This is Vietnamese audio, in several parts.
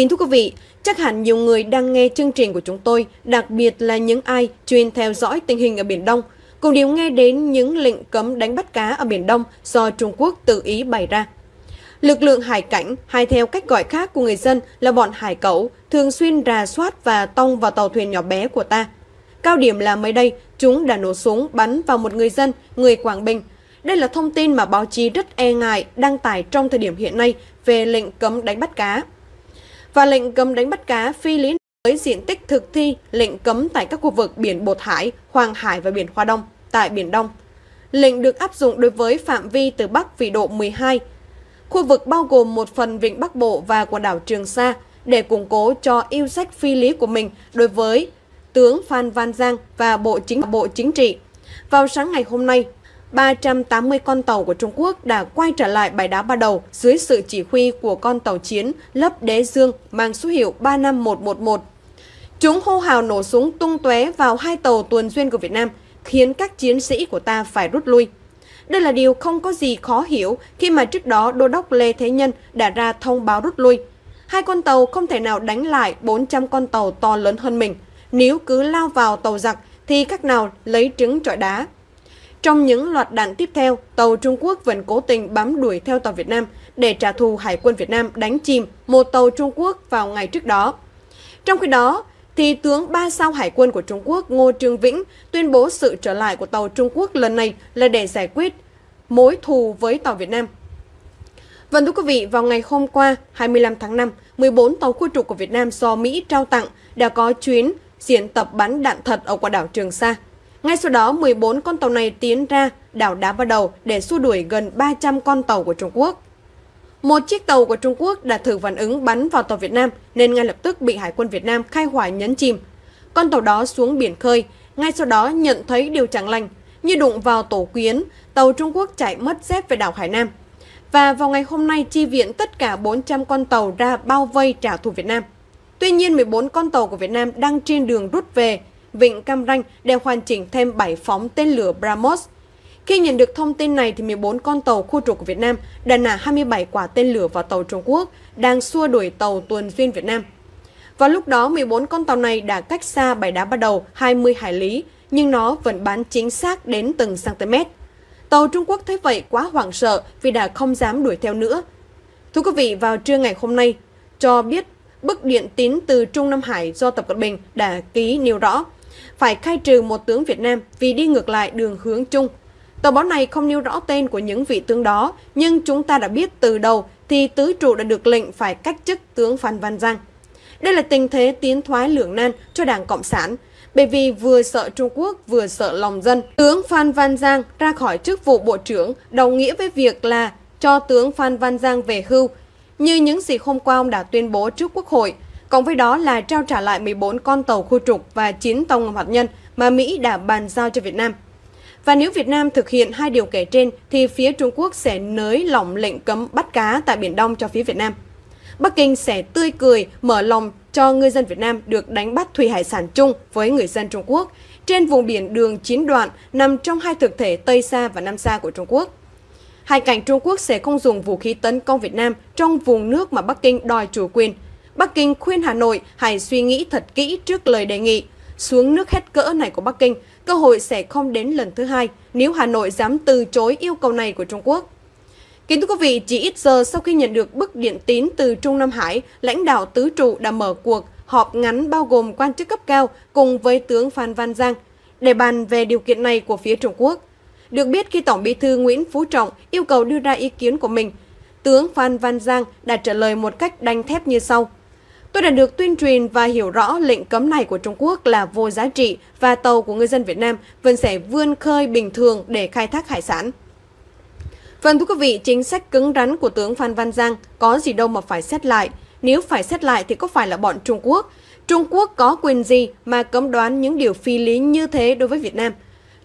Kính thưa quý vị, chắc hẳn nhiều người đang nghe chương trình của chúng tôi, đặc biệt là những ai chuyên theo dõi tình hình ở Biển Đông, cùng đều nghe đến những lệnh cấm đánh bắt cá ở Biển Đông do Trung Quốc tự ý bày ra. Lực lượng hải cảnh, hay theo cách gọi khác của người dân là bọn hải cẩu, thường xuyên rà soát và tông vào tàu thuyền nhỏ bé của ta. Cao điểm là mới đây, chúng đã nổ súng bắn vào một người dân, người Quảng Bình. Đây là thông tin mà báo chí rất e ngại đăng tải trong thời điểm hiện nay về lệnh cấm đánh bắt cá. Và lệnh cấm đánh bắt cá phi lý với diện tích thực thi lệnh cấm tại các khu vực biển Bột Hải, Hoàng Hải và biển Hoa Đông tại Biển Đông. Lệnh được áp dụng đối với phạm vi từ Bắc vĩ độ 12, khu vực bao gồm một phần vịnh Bắc Bộ và quần đảo Trường Sa để củng cố cho yêu sách phi lý của mình đối với tướng Phan Văn Giang và Bộ Chính Bộ Chính trị. Vào sáng ngày hôm nay, 380 con tàu của Trung Quốc đã quay trở lại bãi đá Ba Đầu dưới sự chỉ huy của con tàu chiến Lớp Đế Dương mang số hiệu 35111. Chúng hô hào nổ súng tung tóe vào hai tàu tuần duyên của Việt Nam, khiến các chiến sĩ của ta phải rút lui. Đây là điều không có gì khó hiểu khi mà trước đó Đô đốc Lê Thế Nhân đã ra thông báo rút lui. Hai con tàu không thể nào đánh lại 400 con tàu to lớn hơn mình. Nếu cứ lao vào tàu giặc thì các nào lấy trứng trọi đá. Trong những loạt đạn tiếp theo, tàu Trung Quốc vẫn cố tình bám đuổi theo tàu Việt Nam để trả thù Hải quân Việt Nam đánh chìm một tàu Trung Quốc vào ngày trước đó. Trong khi đó, thì tướng ba sao Hải quân của Trung Quốc Ngô Trương Vĩnh tuyên bố sự trở lại của tàu Trung Quốc lần này là để giải quyết mối thù với tàu Việt Nam. Vâng thưa quý vị, vào ngày hôm qua 25 tháng 5, 14 tàu khu trục của Việt Nam do Mỹ trao tặng đã có chuyến diễn tập bắn đạn thật ở quần đảo Trường Sa. Ngay sau đó, 14 con tàu này tiến ra đảo Đá vào Đầu để xua đuổi gần 300 con tàu của Trung Quốc. Một chiếc tàu của Trung Quốc đã thử phản ứng bắn vào tàu Việt Nam nên ngay lập tức bị Hải quân Việt Nam khai hỏa nhấn chìm. Con tàu đó xuống biển khơi, ngay sau đó nhận thấy điều chẳng lành, như đụng vào tổ quyến, tàu Trung Quốc chạy mất dép về đảo Hải Nam. Và vào ngày hôm nay chi viện tất cả 400 con tàu ra bao vây trả thù Việt Nam. Tuy nhiên 14 con tàu của Việt Nam đang trên đường rút về Vịnh Cam Ranh để hoàn chỉnh thêm 7 phóng tên lửa BrahMos. Khi nhận được thông tin này thì 14 con tàu khu trục của Việt Nam đã nả 27 quả tên lửa vào tàu Trung Quốc đang xua đuổi tàu tuần duyên Việt Nam. Vào lúc đó 14 con tàu này đã cách xa bãi đá bắt đầu 20 hải lý nhưng nó vẫn bắn chính xác đến từng cm. Tàu Trung Quốc thấy vậy quá hoảng sợ vì đã không dám đuổi theo nữa. Thưa quý vị, vào trưa ngày hôm nay, cho biết bức điện tín từ Trung Nam Hải do Tập Cận Bình đã ký nêu rõ phải khai trừ một tướng Việt Nam vì đi ngược lại đường hướng chung. Tờ báo này không nêu rõ tên của những vị tướng đó, nhưng chúng ta đã biết từ đầu thì tứ trụ đã được lệnh phải cách chức tướng Phan Văn Giang. Đây là tình thế tiến thoái lưỡng nan cho Đảng Cộng sản, bởi vì vừa sợ Trung Quốc vừa sợ lòng dân. Tướng Phan Văn Giang ra khỏi chức vụ Bộ trưởng đồng nghĩa với việc là cho tướng Phan Văn Giang về hưu, như những gì hôm qua ông đã tuyên bố trước Quốc hội. Cộng với đó là trao trả lại 14 con tàu khu trục và 9 tàu ngầm hạt nhân mà Mỹ đã bàn giao cho Việt Nam. Và nếu Việt Nam thực hiện hai điều kể trên thì phía Trung Quốc sẽ nới lỏng lệnh cấm bắt cá tại Biển Đông cho phía Việt Nam. Bắc Kinh sẽ tươi cười, mở lòng cho ngư dân Việt Nam được đánh bắt thủy hải sản chung với người dân Trung Quốc trên vùng biển đường chín đoạn nằm trong hai thực thể Tây Sa và Nam Sa của Trung Quốc. Hai cảnh Trung Quốc sẽ không dùng vũ khí tấn công Việt Nam trong vùng nước mà Bắc Kinh đòi chủ quyền. Bắc Kinh khuyên Hà Nội hãy suy nghĩ thật kỹ trước lời đề nghị. Xuống nước hết cỡ này của Bắc Kinh, cơ hội sẽ không đến lần thứ hai nếu Hà Nội dám từ chối yêu cầu này của Trung Quốc. Kính thưa quý vị, chỉ ít giờ sau khi nhận được bức điện tín từ Trung Nam Hải, lãnh đạo tứ trụ đã mở cuộc họp ngắn bao gồm quan chức cấp cao cùng với tướng Phan Văn Giang để bàn về điều kiện này của phía Trung Quốc. Được biết khi Tổng bí thư Nguyễn Phú Trọng yêu cầu đưa ra ý kiến của mình, tướng Phan Văn Giang đã trả lời một cách đanh thép như sau. Tôi đã được tuyên truyền và hiểu rõ lệnh cấm này của Trung Quốc là vô giá trị và tàu của người dân Việt Nam vẫn sẽ vươn khơi bình thường để khai thác hải sản. Vâng thưa quý vị, chính sách cứng rắn của tướng Phan Văn Giang có gì đâu mà phải xét lại. Nếu phải xét lại thì có phải là bọn Trung Quốc? Trung Quốc có quyền gì mà cấm đoán những điều phi lý như thế đối với Việt Nam?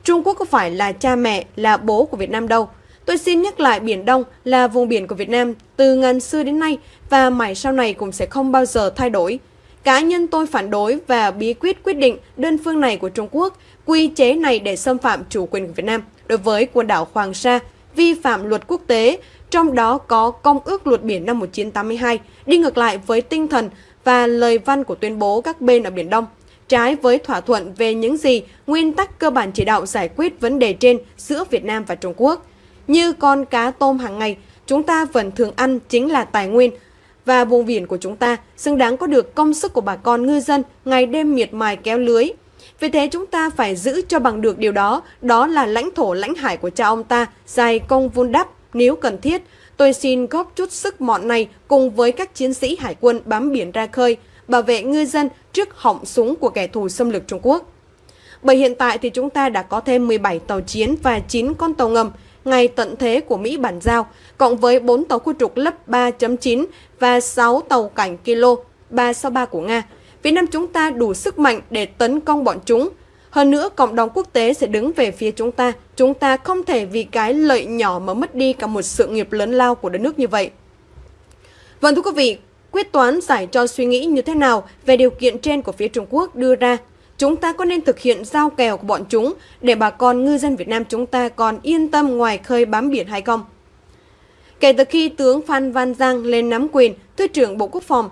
Trung Quốc có phải là cha mẹ, là bố của Việt Nam đâu? Tôi xin nhắc lại Biển Đông là vùng biển của Việt Nam từ ngàn xưa đến nay và mãi sau này cũng sẽ không bao giờ thay đổi. Cá nhân tôi phản đối và bí quyết quyết định đơn phương này của Trung Quốc, quy chế này để xâm phạm chủ quyền của Việt Nam đối với quần đảo Hoàng Sa, vi phạm luật quốc tế, trong đó có Công ước Luật Biển năm 1982, đi ngược lại với tinh thần và lời văn của tuyên bố các bên ở Biển Đông, trái với thỏa thuận về những gì nguyên tắc cơ bản chỉ đạo giải quyết vấn đề trên giữa Việt Nam và Trung Quốc. Như con cá tôm hàng ngày, chúng ta vẫn thường ăn chính là tài nguyên, và vùng biển của chúng ta xứng đáng có được công sức của bà con ngư dân ngày đêm miệt mài kéo lưới. Vì thế chúng ta phải giữ cho bằng được điều đó, đó là lãnh thổ lãnh hải của cha ông ta, dài công vun đắp nếu cần thiết. Tôi xin góp chút sức mọn này cùng với các chiến sĩ hải quân bám biển ra khơi, bảo vệ ngư dân trước họng súng của kẻ thù xâm lược Trung Quốc. Bởi hiện tại thì chúng ta đã có thêm 17 tàu chiến và 9 con tàu ngầm, ngày tận thế của Mỹ bàn giao, cộng với 4 tàu khu trục lớp 3.9 và 6 tàu cảnh kilo 363 của Nga. Việt Nam chúng ta đủ sức mạnh để tấn công bọn chúng. Hơn nữa, cộng đồng quốc tế sẽ đứng về phía chúng ta. Chúng ta không thể vì cái lợi nhỏ mà mất đi cả một sự nghiệp lớn lao của đất nước như vậy. Vâng thưa quý vị, quyết toán giải cho suy nghĩ như thế nào về điều kiện trên của phía Trung Quốc đưa ra chúng ta có nên thực hiện giao kèo của bọn chúng để bà con ngư dân Việt Nam chúng ta còn yên tâm ngoài khơi bám biển hay không? Kể từ khi tướng Phan Văn Giang lên nắm quyền Thứ trưởng Bộ Quốc phòng,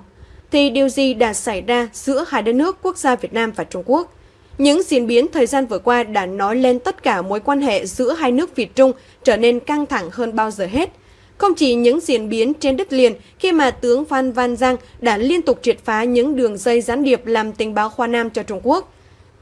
thì điều gì đã xảy ra giữa hai đất nước quốc gia Việt Nam và Trung Quốc? Những diễn biến thời gian vừa qua đã nói lên tất cả mối quan hệ giữa hai nước Việt Trung trở nên căng thẳng hơn bao giờ hết. Không chỉ những diễn biến trên đất liền khi mà tướng Phan Văn Giang đã liên tục triệt phá những đường dây gián điệp làm tình báo khoa Nam cho Trung Quốc.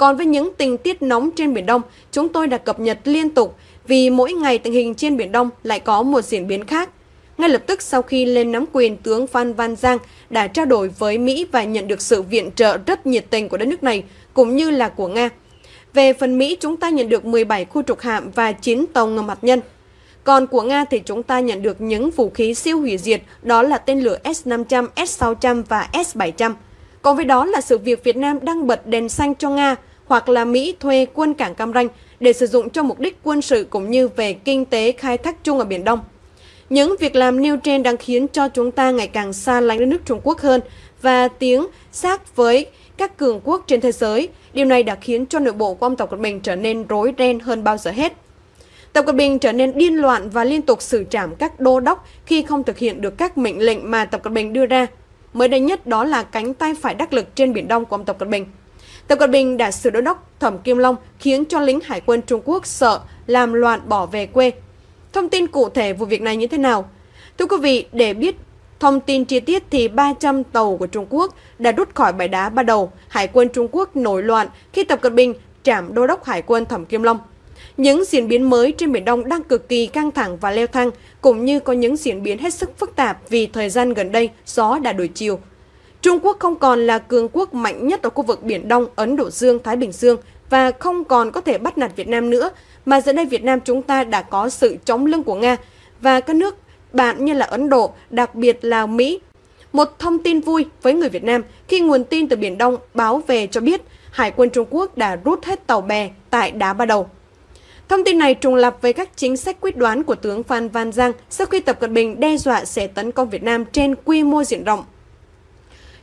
Còn với những tình tiết nóng trên Biển Đông, chúng tôi đã cập nhật liên tục vì mỗi ngày tình hình trên Biển Đông lại có một diễn biến khác. Ngay lập tức sau khi lên nắm quyền, tướng Phan Văn Giang đã trao đổi với Mỹ và nhận được sự viện trợ rất nhiệt tình của đất nước này, cũng như là của Nga. Về phần Mỹ, chúng ta nhận được 17 khu trục hạm và 9 tàu ngầm hạt nhân. Còn của Nga thì chúng ta nhận được những vũ khí siêu hủy diệt, đó là tên lửa S-500, S-600 và S-700. Còn với đó là sự việc Việt Nam đang bật đèn xanh cho Nga, hoặc là Mỹ thuê quân cảng Cam Ranh để sử dụng cho mục đích quân sự cũng như về kinh tế khai thác chung ở Biển Đông. Những việc làm nêu trên đang khiến cho chúng ta ngày càng xa lánh đất nước Trung Quốc hơn và tiếng sát với các cường quốc trên thế giới. Điều này đã khiến cho nội bộ của ông Tập Cận Bình trở nên rối ren hơn bao giờ hết. Tập Cận Bình trở nên điên loạn và liên tục xử trảm các đô đốc khi không thực hiện được các mệnh lệnh mà Tập Cận Bình đưa ra. Mới đây nhất đó là cánh tay phải đắc lực trên Biển Đông của ông Tập Cận Bình. Tập Cận Bình đã sửa đô đốc Thẩm Kim Long khiến cho lính hải quân Trung Quốc sợ, làm loạn bỏ về quê. Thông tin cụ thể vụ việc này như thế nào? Thưa quý vị, để biết thông tin chi tiết thì 300 tàu của Trung Quốc đã rút khỏi bãi đá Ba Đầu. Hải quân Trung Quốc nổi loạn khi Tập Cận Bình trảm đô đốc hải quân Thẩm Kim Long. Những diễn biến mới trên Biển Đông đang cực kỳ căng thẳng và leo thang, cũng như có những diễn biến hết sức phức tạp vì thời gian gần đây gió đã đổi chiều. Trung Quốc không còn là cường quốc mạnh nhất ở khu vực Biển Đông, Ấn Độ Dương, Thái Bình Dương và không còn có thể bắt nạt Việt Nam nữa, mà giờ đây Việt Nam chúng ta đã có sự chống lưng của Nga và các nước bạn như là Ấn Độ, đặc biệt là Mỹ. Một thông tin vui với người Việt Nam khi nguồn tin từ Biển Đông báo về cho biết Hải quân Trung Quốc đã rút hết tàu bè tại Đá Ba Đầu. Thông tin này trùng lập với các chính sách quyết đoán của tướng Phan Văn Giang sau khi Tập Cận Bình đe dọa sẽ tấn công Việt Nam trên quy mô diện rộng.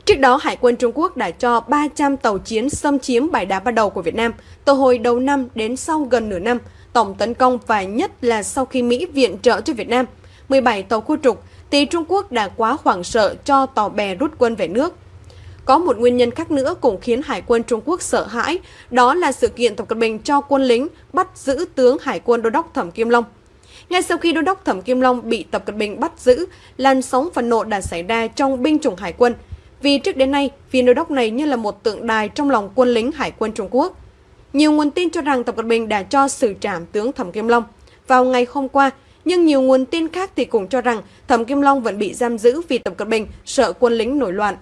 Trước đó, Hải quân Trung Quốc đã cho 300 tàu chiến xâm chiếm bãi đá ban đầu của Việt Nam từ hồi đầu năm đến sau gần nửa năm. Tổng tấn công và nhất là sau khi Mỹ viện trợ cho Việt Nam 17 tàu khu trục, thì Trung Quốc đã quá hoảng sợ cho tàu bè rút quân về nước. Có một nguyên nhân khác nữa cũng khiến Hải quân Trung Quốc sợ hãi, đó là sự kiện Tập Cận Bình cho quân lính bắt giữ tướng Hải quân Đô đốc Thẩm Kim Long. Ngay sau khi Đô đốc Thẩm Kim Long bị Tập Cận Bình bắt giữ, làn sóng phẫn nộ đã xảy ra trong binh chủng Hải quân – vì trước đến nay, viên đô đốc này như là một tượng đài trong lòng quân lính hải quân Trung Quốc. Nhiều nguồn tin cho rằng Tập Cận Bình đã cho xử trảm tướng Thẩm Kim Long vào ngày hôm qua, nhưng nhiều nguồn tin khác thì cũng cho rằng Thẩm Kim Long vẫn bị giam giữ vì Tập Cận Bình sợ quân lính nổi loạn.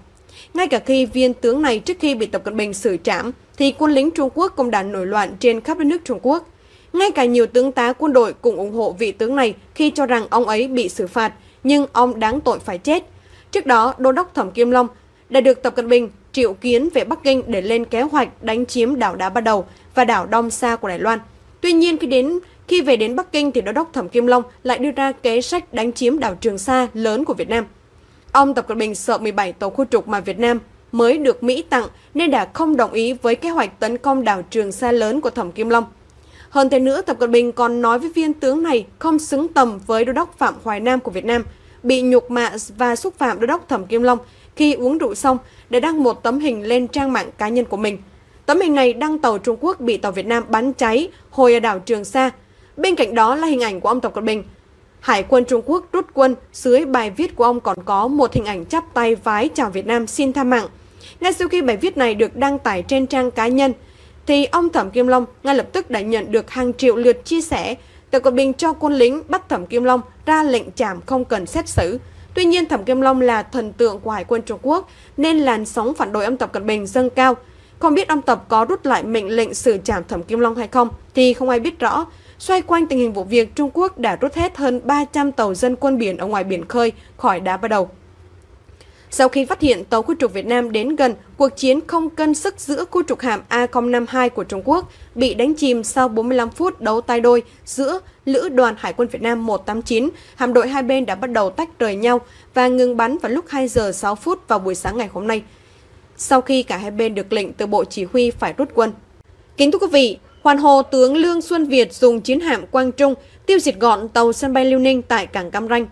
Ngay cả khi viên tướng này trước khi bị Tập Cận Bình xử trảm, thì quân lính Trung Quốc cũng đã nổi loạn trên khắp đất nước Trung Quốc. Ngay cả nhiều tướng tá quân đội cũng ủng hộ vị tướng này khi cho rằng ông ấy bị xử phạt, nhưng ông đáng tội phải chết. Trước đó, Đô đốc Thẩm Kim Long đã được Tập Cận Bình triệu kiến về Bắc Kinh để lên kế hoạch đánh chiếm đảo Đá Ba Đầu và đảo đông Sa của Đài Loan. Tuy nhiên khi đến khi về đến Bắc Kinh thì Đô đốc Thẩm Kim Long lại đưa ra kế sách đánh chiếm đảo Trường Sa lớn của Việt Nam. Ông Tập Cận Bình sợ 17 tàu khu trục mà Việt Nam mới được Mỹ tặng nên đã không đồng ý với kế hoạch tấn công đảo Trường Sa lớn của Thẩm Kim Long. Hơn thế nữa, Tập Cận Bình còn nói với viên tướng này không xứng tầm với đô đốc Phạm Hoài Nam của Việt Nam, bị nhục mạ và xúc phạm đô đốc Thẩm Kim Long khi uống rượu xong để đăng một tấm hình lên trang mạng cá nhân của mình. Tấm hình này đăng tàu Trung Quốc bị tàu Việt Nam bắn cháy hồi ở đảo Trường Sa. Bên cạnh đó là hình ảnh của ông Tập Cận Bình. Hải quân Trung Quốc rút quân, dưới bài viết của ông còn có một hình ảnh chắp tay vái chào Việt Nam xin tha mạng. Ngay sau khi bài viết này được đăng tải trên trang cá nhân, thì ông Thẩm Kim Long ngay lập tức đã nhận được hàng triệu lượt chia sẻ. Tập Cận Bình cho quân lính bắt Thẩm Kim Long ra lệnh trảm không cần xét xử. Tuy nhiên, Thẩm Kim Long là thần tượng của Hải quân Trung Quốc nên làn sóng phản đối ông Tập Cận Bình dâng cao. Không biết ông Tập có rút lại mệnh lệnh xử trảm Thẩm Kim Long hay không thì không ai biết rõ. Xoay quanh tình hình vụ việc, Trung Quốc đã rút hết hơn 300 tàu dân quân biển ở ngoài biển khơi khỏi đá bắt đầu. Sau khi phát hiện tàu khu trục Việt Nam đến gần, cuộc chiến không cân sức giữa khu trục hạm A052 của Trung Quốc bị đánh chìm sau 45 phút đấu tay đôi giữa Lữ đoàn Hải quân Việt Nam 189, hạm đội hai bên đã bắt đầu tách rời nhau và ngừng bắn vào lúc 2 giờ 6 phút vào buổi sáng ngày hôm nay, sau khi cả hai bên được lệnh từ Bộ Chỉ huy phải rút quân. Kính thưa quý vị, hoàn hồ tướng Lương Xuân Việt dùng chiến hạm Quang Trung tiêu diệt gọn tàu sân bay Liêu Ninh tại cảng Cam Ranh.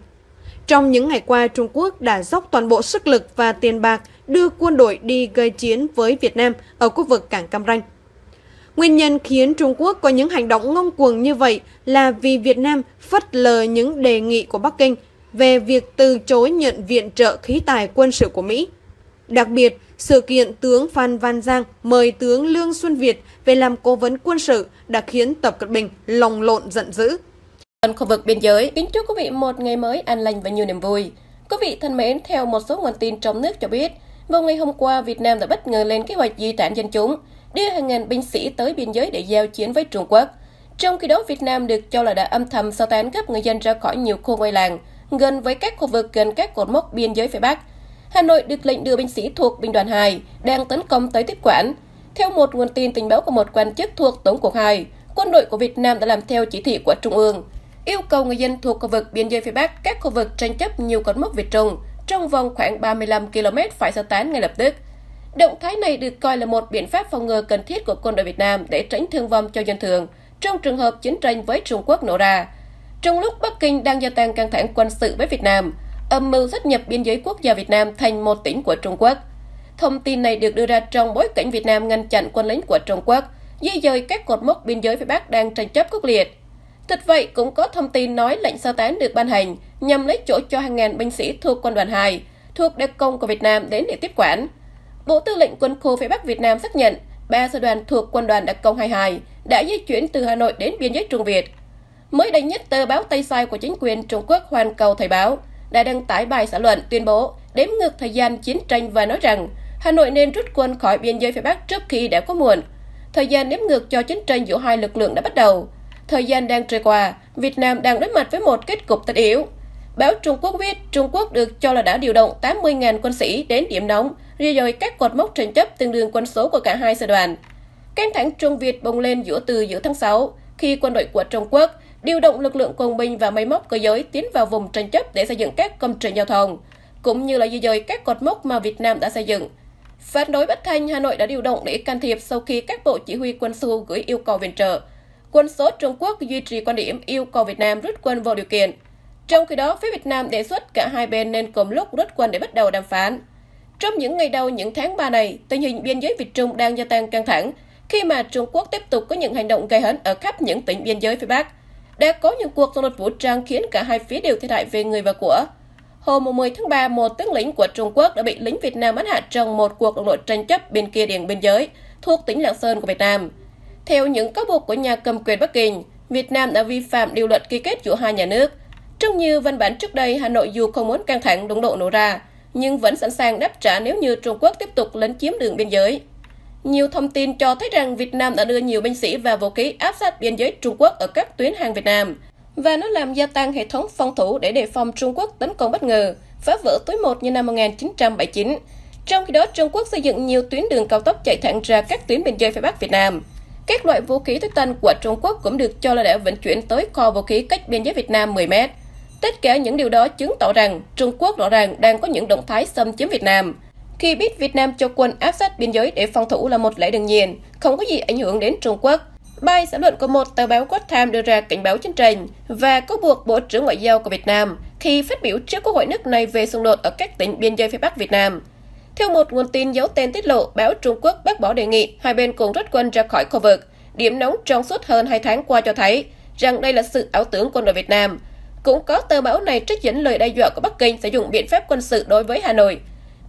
Trong những ngày qua, Trung Quốc đã dốc toàn bộ sức lực và tiền bạc đưa quân đội đi gây chiến với Việt Nam ở khu vực cảng Cam Ranh. Nguyên nhân khiến Trung Quốc có những hành động ngông cuồng như vậy là vì Việt Nam phất lờ những đề nghị của Bắc Kinh về việc từ chối nhận viện trợ khí tài quân sự của Mỹ. Đặc biệt, sự kiện tướng Phan Văn Giang mời tướng Lương Xuân Việt về làm cố vấn quân sự đã khiến Tập Cận Bình lồng lộn giận dữ khu vực biên giới. Kính chúc quý vị một ngày mới an lành và nhiều niềm vui. Quý vị thân mến, theo một số nguồn tin trong nước cho biết, vào ngày hôm qua, Việt Nam đã bất ngờ lên kế hoạch di tản dân chúng, đưa hàng ngàn binh sĩ tới biên giới để giao chiến với Trung Quốc. Trong khi đó, Việt Nam được cho là đã âm thầm sơ tán gấp người dân ra khỏi nhiều khu quay làng, gần với các khu vực gần các cột mốc biên giới phía Bắc. Hà Nội được lệnh đưa binh sĩ thuộc binh đoàn 2 đang tấn công tới tiếp quản. Theo một nguồn tin tình báo của một quan chức thuộc Tổng cục 2, quân đội của Việt Nam đã làm theo chỉ thị của Trung ương, yêu cầu người dân thuộc khu vực biên giới phía Bắc, các khu vực tranh chấp nhiều cột mốc Việt Trung trong vòng khoảng 35 km phải sơ tán ngay lập tức. Động thái này được coi là một biện pháp phòng ngừa cần thiết của quân đội Việt Nam để tránh thương vong cho dân thường trong trường hợp chiến tranh với Trung Quốc nổ ra. Trong lúc Bắc Kinh đang gia tăng căng thẳng quân sự với Việt Nam, âm mưu sát nhập biên giới quốc gia Việt Nam thành một tỉnh của Trung Quốc. Thông tin này được đưa ra trong bối cảnh Việt Nam ngăn chặn quân lính của Trung Quốc di dời các cột mốc biên giới phía Bắc đang tranh chấp quyết liệt. Thật vậy, cũng có thông tin nói lệnh sơ tán được ban hành nhằm lấy chỗ cho hàng ngàn binh sĩ thuộc quân đoàn 2, thuộc đặc công của Việt Nam đến để tiếp quản. Bộ Tư lệnh Quân khu phía Bắc Việt Nam xác nhận ba sư đoàn thuộc quân đoàn đặc công 22 đã di chuyển từ Hà Nội đến biên giới Trung Việt. Mới đây nhất, tờ báo Tây Sai của chính quyền Trung Quốc Hoàn Cầu Thời báo đã đăng tải bài xã luận tuyên bố đếm ngược thời gian chiến tranh và nói rằng Hà Nội nên rút quân khỏi biên giới phía Bắc trước khi đã có muộn. Thời gian đếm ngược cho chiến tranh giữa hai lực lượng đã bắt đầu. Thời gian đang trôi qua, Việt Nam đang đối mặt với một kết cục tất yếu. Báo Trung Quốc viết Trung Quốc được cho là đã điều động 80.000 quân sĩ đến điểm nóng, di dời các cột mốc tranh chấp tương đương quân số của cả hai sư đoàn. Căng thẳng Trung Việt bùng lên giữa từ giữa tháng 6, khi quân đội của Trung Quốc điều động lực lượng quân binh và máy móc cơ giới tiến vào vùng tranh chấp để xây dựng các công trình giao thông, cũng như là di dời các cột mốc mà Việt Nam đã xây dựng. Phản đối bất thành, Hà Nội đã điều động để can thiệp sau khi các bộ chỉ huy quân sự gửi yêu cầu viện trợ quân số Trung Quốc duy trì quan điểm yêu cầu Việt Nam rút quân vô điều kiện. Trong khi đó, phía Việt Nam đề xuất cả hai bên nên cùng lúc rút quân để bắt đầu đàm phán. Trong những ngày đầu những tháng 3 này, tình hình biên giới Việt Trung đang gia tăng căng thẳng khi mà Trung Quốc tiếp tục có những hành động gây hấn ở khắp những tỉnh biên giới phía Bắc. Đã có những cuộc xung đột vũ trang khiến cả hai phía đều thiệt hại về người và của. Hôm 10 tháng 3, một tướng lĩnh của Trung Quốc đã bị lính Việt Nam bắn hạ trong một cuộc đụng độ tranh chấp bên kia đường biên giới thuộc tỉnh Lạng Sơn của Việt Nam. Theo những cáo buộc của nhà cầm quyền Bắc Kinh, Việt Nam đã vi phạm điều luật ký kết giữa hai nhà nước. Trong như văn bản trước đây, Hà Nội dù không muốn căng thẳng đụng độ nổ ra, nhưng vẫn sẵn sàng đáp trả nếu như Trung Quốc tiếp tục lấn chiếm đường biên giới. Nhiều thông tin cho thấy rằng Việt Nam đã đưa nhiều binh sĩ và vũ khí áp sát biên giới Trung Quốc ở các tuyến hàng Việt Nam, và nó làm gia tăng hệ thống phòng thủ để đề phòng Trung Quốc tấn công bất ngờ, phá vỡ túi một như năm 1979. Trong khi đó, Trung Quốc xây dựng nhiều tuyến đường cao tốc chạy thẳng ra các tuyến biên giới phía Bắc Việt Nam. Các loại vũ khí thức tân của Trung Quốc cũng được cho là đã vận chuyển tới kho vũ khí cách biên giới Việt Nam 10 mét. Tất cả những điều đó chứng tỏ rằng Trung Quốc rõ ràng đang có những động thái xâm chiếm Việt Nam. Khi biết Việt Nam cho quân áp sát biên giới để phòng thủ là một lẽ đương nhiên, không có gì ảnh hưởng đến Trung Quốc. Bài xã luận của một tờ báo quốc Time đưa ra cảnh báo chiến tranh và có buộc Bộ trưởng Ngoại giao của Việt Nam khi phát biểu trước Quốc hội nước này về xung đột ở các tỉnh biên giới phía Bắc Việt Nam. Theo một nguồn tin giấu tên tiết lộ, báo Trung Quốc bác bỏ đề nghị hai bên cùng rút quân ra khỏi khu vực. Điểm nóng trong suốt hơn hai tháng qua cho thấy rằng đây là sự ảo tưởng quân đội Việt Nam. Cũng có tờ báo này trích dẫn lời đe dọa của Bắc Kinh sử dụng biện pháp quân sự đối với Hà Nội.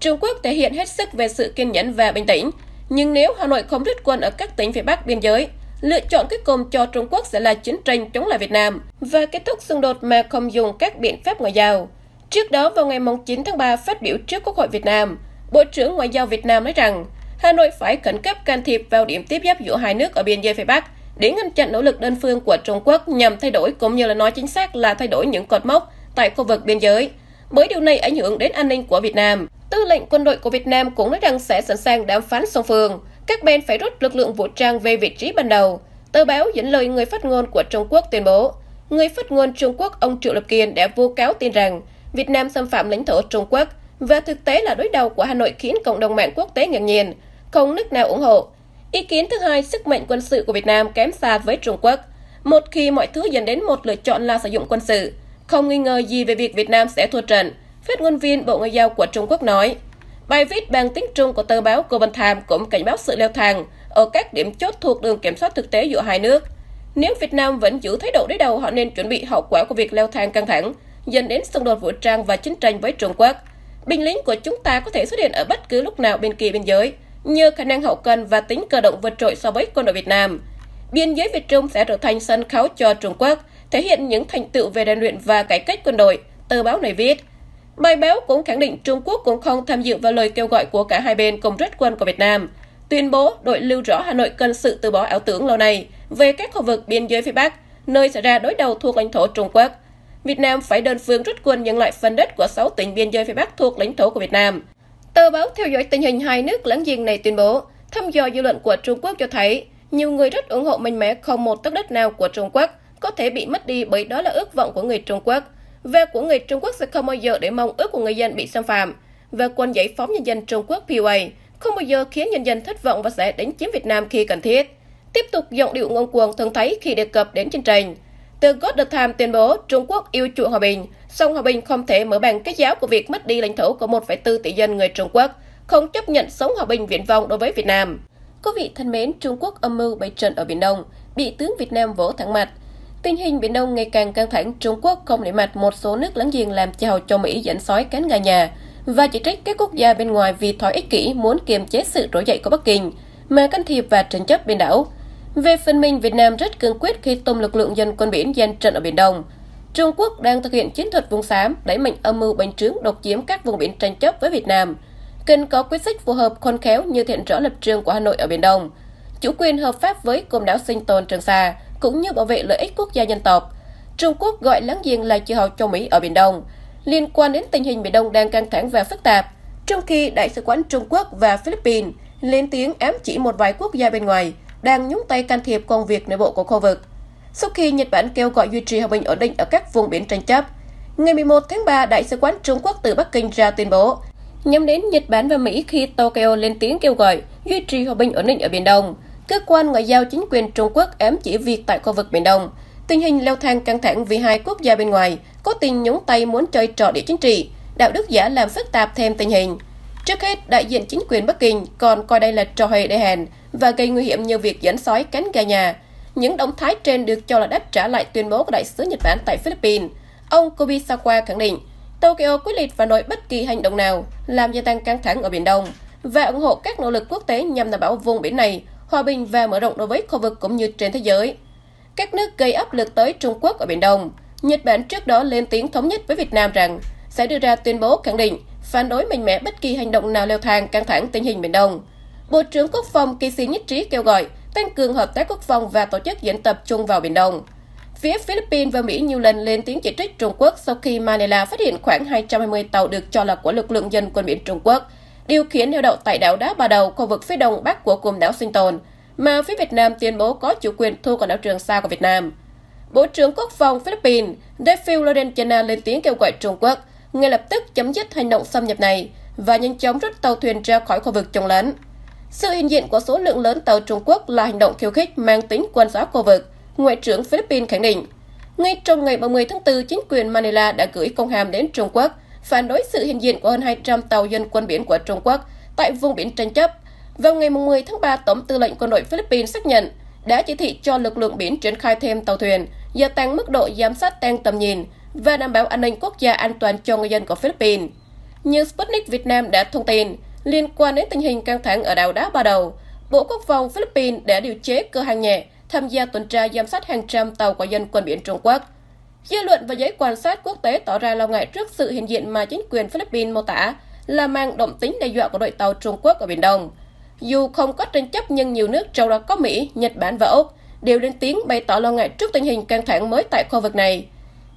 Trung Quốc thể hiện hết sức về sự kiên nhẫn và bình tĩnh, nhưng nếu Hà Nội không rút quân ở các tỉnh phía Bắc biên giới, lựa chọn cuối cùng cho Trung Quốc sẽ là chiến tranh chống lại Việt Nam và kết thúc xung đột mà không dùng các biện pháp ngoại giao. Trước đó vào ngày 9 tháng 3 phát biểu trước Quốc hội Việt Nam, Bộ trưởng Ngoại giao Việt Nam nói rằng Hà Nội phải khẩn cấp can thiệp vào điểm tiếp giáp giữa hai nước ở biên giới phía Bắc để ngăn chặn nỗ lực đơn phương của Trung Quốc nhằm thay đổi cũng như là nói chính xác là thay đổi những cột mốc tại khu vực biên giới. Bởi điều này ảnh hưởng đến an ninh của Việt Nam. Tư lệnh quân đội của Việt Nam cũng nói rằng sẽ sẵn sàng đàm phán song phương. Các bên phải rút lực lượng vũ trang về vị trí ban đầu. Tờ báo dẫn lời người phát ngôn của Trung Quốc tuyên bố, người phát ngôn Trung Quốc ông Triệu Lập Kiên đã vô cáo tin rằng Việt Nam xâm phạm lãnh thổ Trung Quốc và thực tế là đối đầu của Hà Nội khiến cộng đồng mạng quốc tế ngạc nhiên, không nước nào ủng hộ. Ý kiến thứ hai, sức mạnh quân sự của Việt Nam kém xa với Trung Quốc. Một khi mọi thứ dẫn đến một lựa chọn là sử dụng quân sự, không nghi ngờ gì về việc Việt Nam sẽ thua trận, phát ngôn viên Bộ Ngoại giao của Trung Quốc nói. Bài viết bằng tiếng Trung của tờ báo Global Times cũng cảnh báo sự leo thang ở các điểm chốt thuộc đường kiểm soát thực tế giữa hai nước. Nếu Việt Nam vẫn giữ thái độ đối đầu, họ nên chuẩn bị hậu quả của việc leo thang căng thẳng, dẫn đến xung đột vũ trang và chiến tranh với Trung Quốc. Binh lính của chúng ta có thể xuất hiện ở bất cứ lúc nào bên kia biên giới, nhờ khả năng hậu cần và tính cơ động vượt trội so với quân đội Việt Nam. Biên giới Việt Trung sẽ trở thành sân khấu cho Trung Quốc, thể hiện những thành tựu về rèn luyện và cải cách quân đội, tờ báo này viết. Bài báo cũng khẳng định Trung Quốc cũng không tham dự vào lời kêu gọi của cả hai bên cùng rút quân của Việt Nam, tuyên bố đội lưu rõ Hà Nội cần sự từ bỏ ảo tưởng lâu nay về các khu vực biên giới phía Bắc, nơi xảy ra đối đầu thuộc lãnh thổ Trung Quốc. Việt Nam phải đơn phương rút quân nhận lại phần đất của 6 tỉnh biên giới phía Bắc thuộc lãnh thổ của Việt Nam. Tờ báo theo dõi tình hình hai nước láng giềng này tuyên bố, thăm dò dư luận của Trung Quốc cho thấy nhiều người rất ủng hộ mạnh mẽ không một tấc đất nào của Trung Quốc có thể bị mất đi bởi đó là ước vọng của người Trung Quốc và của người Trung Quốc sẽ không bao giờ để mong ước của người dân bị xâm phạm và quân giải phóng nhân dân Trung Quốc PUA không bao giờ khiến nhân dân thất vọng và sẽ đánh chiếm Việt Nam khi cần thiết. Tiếp tục giọng điệu ngông cuồng thường thấy khi đề cập đến chiến tranh. Từ God the Time tuyên bố Trung Quốc yêu chuộng hòa bình, song hòa bình không thể mở bằng kết giáo của việc mất đi lãnh thổ của 1,4 tỷ dân người Trung Quốc, không chấp nhận sống hòa bình viễn vong đối với Việt Nam. Quý vị thân mến, Trung Quốc âm mưu bày trận ở Biển Đông, bị tướng Việt Nam vỗ thẳng mặt. Tình hình Biển Đông ngày càng căng thẳng, Trung Quốc không để mặt một số nước láng giềng làm chào cho Mỹ dẫn sói cánh gà nhà và chỉ trích các quốc gia bên ngoài vì thói ích kỷ muốn kiềm chế sự trỗi dậy của Bắc Kinh mà can thiệp và tranh chấp biển đảo. Về phần mình, Việt Nam rất cương quyết khi tung lực lượng dân quân biển gian trận ở Biển Đông. Trung Quốc đang thực hiện chiến thuật vùng xám, đẩy mạnh âm mưu bành trướng độc chiếm các vùng biển tranh chấp với Việt Nam. Cần có quyết sách phù hợp khôn khéo như thiện rõ lập trường của Hà Nội ở Biển Đông, chủ quyền hợp pháp với cụm đảo sinh tồn Trường Sa, cũng như bảo vệ lợi ích quốc gia dân tộc. Trung Quốc gọi láng giềng là chư hầu châu Mỹ ở Biển Đông, liên quan đến tình hình Biển Đông đang căng thẳng và phức tạp, trong khi Đại sứ quán Trung Quốc và Philippines lên tiếng ám chỉ một vài quốc gia bên ngoài đang nhúng tay can thiệp công việc nội bộ của khu vực. Sau khi Nhật Bản kêu gọi duy trì hòa bình ổn định ở các vùng biển tranh chấp, ngày 11 tháng 3, Đại sứ quán Trung Quốc từ Bắc Kinh ra tuyên bố nhắm đến Nhật Bản và Mỹ khi Tokyo lên tiếng kêu gọi duy trì hòa bình ổn định ở Biển Đông. Cơ quan ngoại giao chính quyền Trung Quốc ám chỉ việc tại khu vực Biển Đông, tình hình leo thang căng thẳng vì hai quốc gia bên ngoài có tình nhúng tay muốn chơi trò địa chính trị, đạo đức giả làm phức tạp thêm tình hình. Trước hết, đại diện chính quyền Bắc Kinh còn coi đây là trò hề đê hèn và gây nguy hiểm như việc dẫn sói cánh gà nhà. Những động thái trên được cho là đáp trả lại tuyên bố của đại sứ Nhật Bản tại Philippines. Ông Kobisawa khẳng định, Tokyo quyết liệt và nói bất kỳ hành động nào, làm gia tăng căng thẳng ở Biển Đông và ủng hộ các nỗ lực quốc tế nhằm đảm bảo vùng biển này hòa bình và mở rộng đối với khu vực cũng như trên thế giới. Các nước gây áp lực tới Trung Quốc ở Biển Đông. Nhật Bản trước đó lên tiếng thống nhất với Việt Nam rằng sẽ đưa ra tuyên bố khẳng định phản đối mạnh mẽ bất kỳ hành động nào leo thang căng thẳng tình hình Biển Đông. Bộ trưởng Quốc phòng Kishi nhất trí kêu gọi tăng cường hợp tác quốc phòng và tổ chức diễn tập chung vào Biển Đông. Phía Philippines và Mỹ nhiều lần lên tiếng chỉ trích Trung Quốc sau khi Manila phát hiện khoảng 220 tàu được cho là của lực lượng dân quân biển Trung Quốc, điều khiển neo đậu tại đảo Đá Bà Đầu, khu vực phía đông bắc của quần đảo Sinh Tồn, mà phía Việt Nam tuyên bố có chủ quyền thu quần đảo Trường Sa của Việt Nam. Bộ trưởng Quốc phòng Philippines Defil Lorenzana lên tiếng kêu gọi Trung Quốc ngay lập tức chấm dứt hành động xâm nhập này và nhanh chóng rút tàu thuyền ra khỏi khu vực trồng lấn. Sự hiện diện của số lượng lớn tàu Trung Quốc là hành động khiêu khích mang tính quân giáo khu vực, Ngoại trưởng Philippines khẳng định. Ngay trong ngày 30 tháng 4, chính quyền Manila đã gửi công hàm đến Trung Quốc phản đối sự hiện diện của hơn 200 tàu dân quân biển của Trung Quốc tại vùng biển tranh chấp. Vào ngày 10 tháng 3, Tổng tư lệnh quân đội Philippines xác nhận đã chỉ thị cho lực lượng biển triển khai thêm tàu thuyền, gia tăng mức độ giám sát tăng tầm nhìn và đảm bảo an ninh quốc gia an toàn cho người dân của Philippines. Như Sputnik Việt Nam đã thông tin, liên quan đến tình hình căng thẳng ở đảo Đá Ba Đầu, Bộ Quốc phòng Philippines đã điều chế cơ hàng nhẹ tham gia tuần tra giám sát hàng trăm tàu của dân quân biển Trung Quốc. Dư luận và giới quan sát quốc tế tỏ ra lo ngại trước sự hiện diện mà chính quyền Philippines mô tả là mang động tính đe dọa của đội tàu Trung Quốc ở Biển Đông. Dù không có tranh chấp nhưng nhiều nước trong đó có Mỹ, Nhật Bản và Úc đều lên tiếng bày tỏ lo ngại trước tình hình căng thẳng mới tại khu vực này.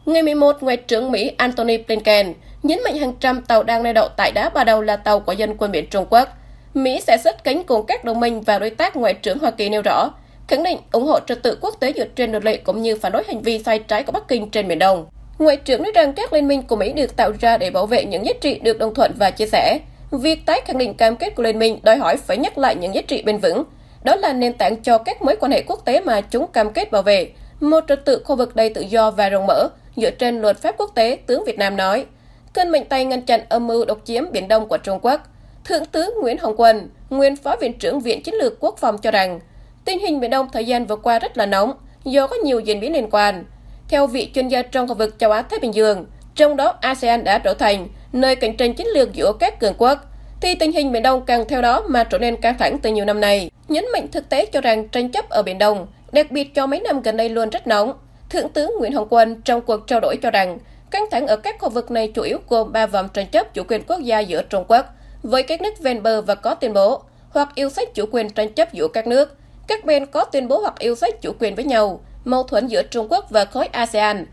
Ngày 11, Ngoại trưởng Mỹ Antony Blinken nhấn mạnh hàng trăm tàu đang neo đậu tại đá ba đầu là tàu của dân quân biển Trung Quốc. Mỹ sẽ sát cánh cùng các đồng minh và đối tác Ngoại trưởng Hoa Kỳ nêu rõ, khẳng định ủng hộ trật tự quốc tế dựa trên luật lệ cũng như phản đối hành vi sai trái của Bắc Kinh trên Biển Đông. Ngoại trưởng nói rằng các liên minh của Mỹ được tạo ra để bảo vệ những giá trị được đồng thuận và chia sẻ. Việc tái khẳng định cam kết của liên minh đòi hỏi phải nhắc lại những giá trị bền vững. Đó là nền tảng cho các mối quan hệ quốc tế mà chúng cam kết bảo vệ. Một trật tự khu vực đầy tự do và rộng mở dựa trên luật pháp quốc tế, tướng Việt Nam nói. Cơn mạnh tay ngăn chặn âm mưu độc chiếm Biển Đông của Trung Quốc. Thượng tướng Nguyễn Hồng Quân, nguyên Phó Viện trưởng Viện Chiến lược Quốc phòng cho rằng, tình hình Biển Đông thời gian vừa qua rất là nóng do có nhiều diễn biến liên quan. Theo vị chuyên gia trong khu vực châu Á-Thái Bình Dương, trong đó ASEAN đã trở thành nơi cạnh tranh chiến lược giữa các cường quốc, thì tình hình Biển Đông càng theo đó mà trở nên căng thẳng từ nhiều năm nay. Nhấn mạnh thực tế cho rằng tranh chấp ở Biển Đông, đặc biệt cho mấy năm gần đây luôn rất nóng. Thượng tướng Nguyễn Hồng Quân trong cuộc trao đổi cho rằng căng thẳng ở các khu vực này chủ yếu gồm ba vòng tranh chấp chủ quyền quốc gia giữa Trung Quốc với các nước ven bờ và có tuyên bố hoặc yêu sách chủ quyền tranh chấp giữa các nước. Các bên có tuyên bố hoặc yêu sách chủ quyền với nhau, mâu thuẫn giữa Trung Quốc và khối ASEAN,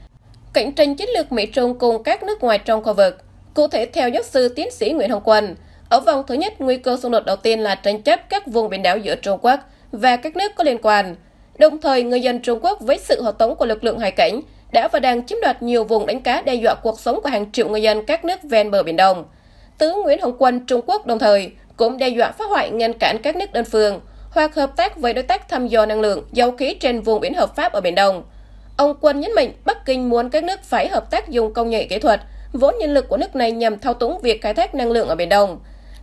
cạnh tranh chiến lược Mỹ Trung cùng các nước ngoài trong khu vực. Cụ thể theo giáo sư tiến sĩ Nguyễn Hồng Quân, ở vòng thứ nhất, nguy cơ xung đột đầu tiên là tranh chấp các vùng biển đảo giữa Trung Quốc và các nước có liên quan. Đồng thời, người dân Trung Quốc với sự hộ tống của lực lượng hải cảnh đã và đang chiếm đoạt nhiều vùng đánh cá đe dọa cuộc sống của hàng triệu người dân các nước ven bờ Biển Đông. Tướng Nguyễn Hồng Quân Trung Quốc đồng thời cũng đe dọa phá hoại ngăn cản các nước đơn phương hoặc hợp tác với đối tác thăm dò năng lượng, dầu khí trên vùng biển hợp pháp ở Biển Đông. Ông Quân nhấn mạnh Bắc Kinh muốn các nước phải hợp tác dùng công nghệ kỹ thuật, vốn nhân lực của nước này nhằm thao túng việc khai thác năng lượng ở Biển Đông.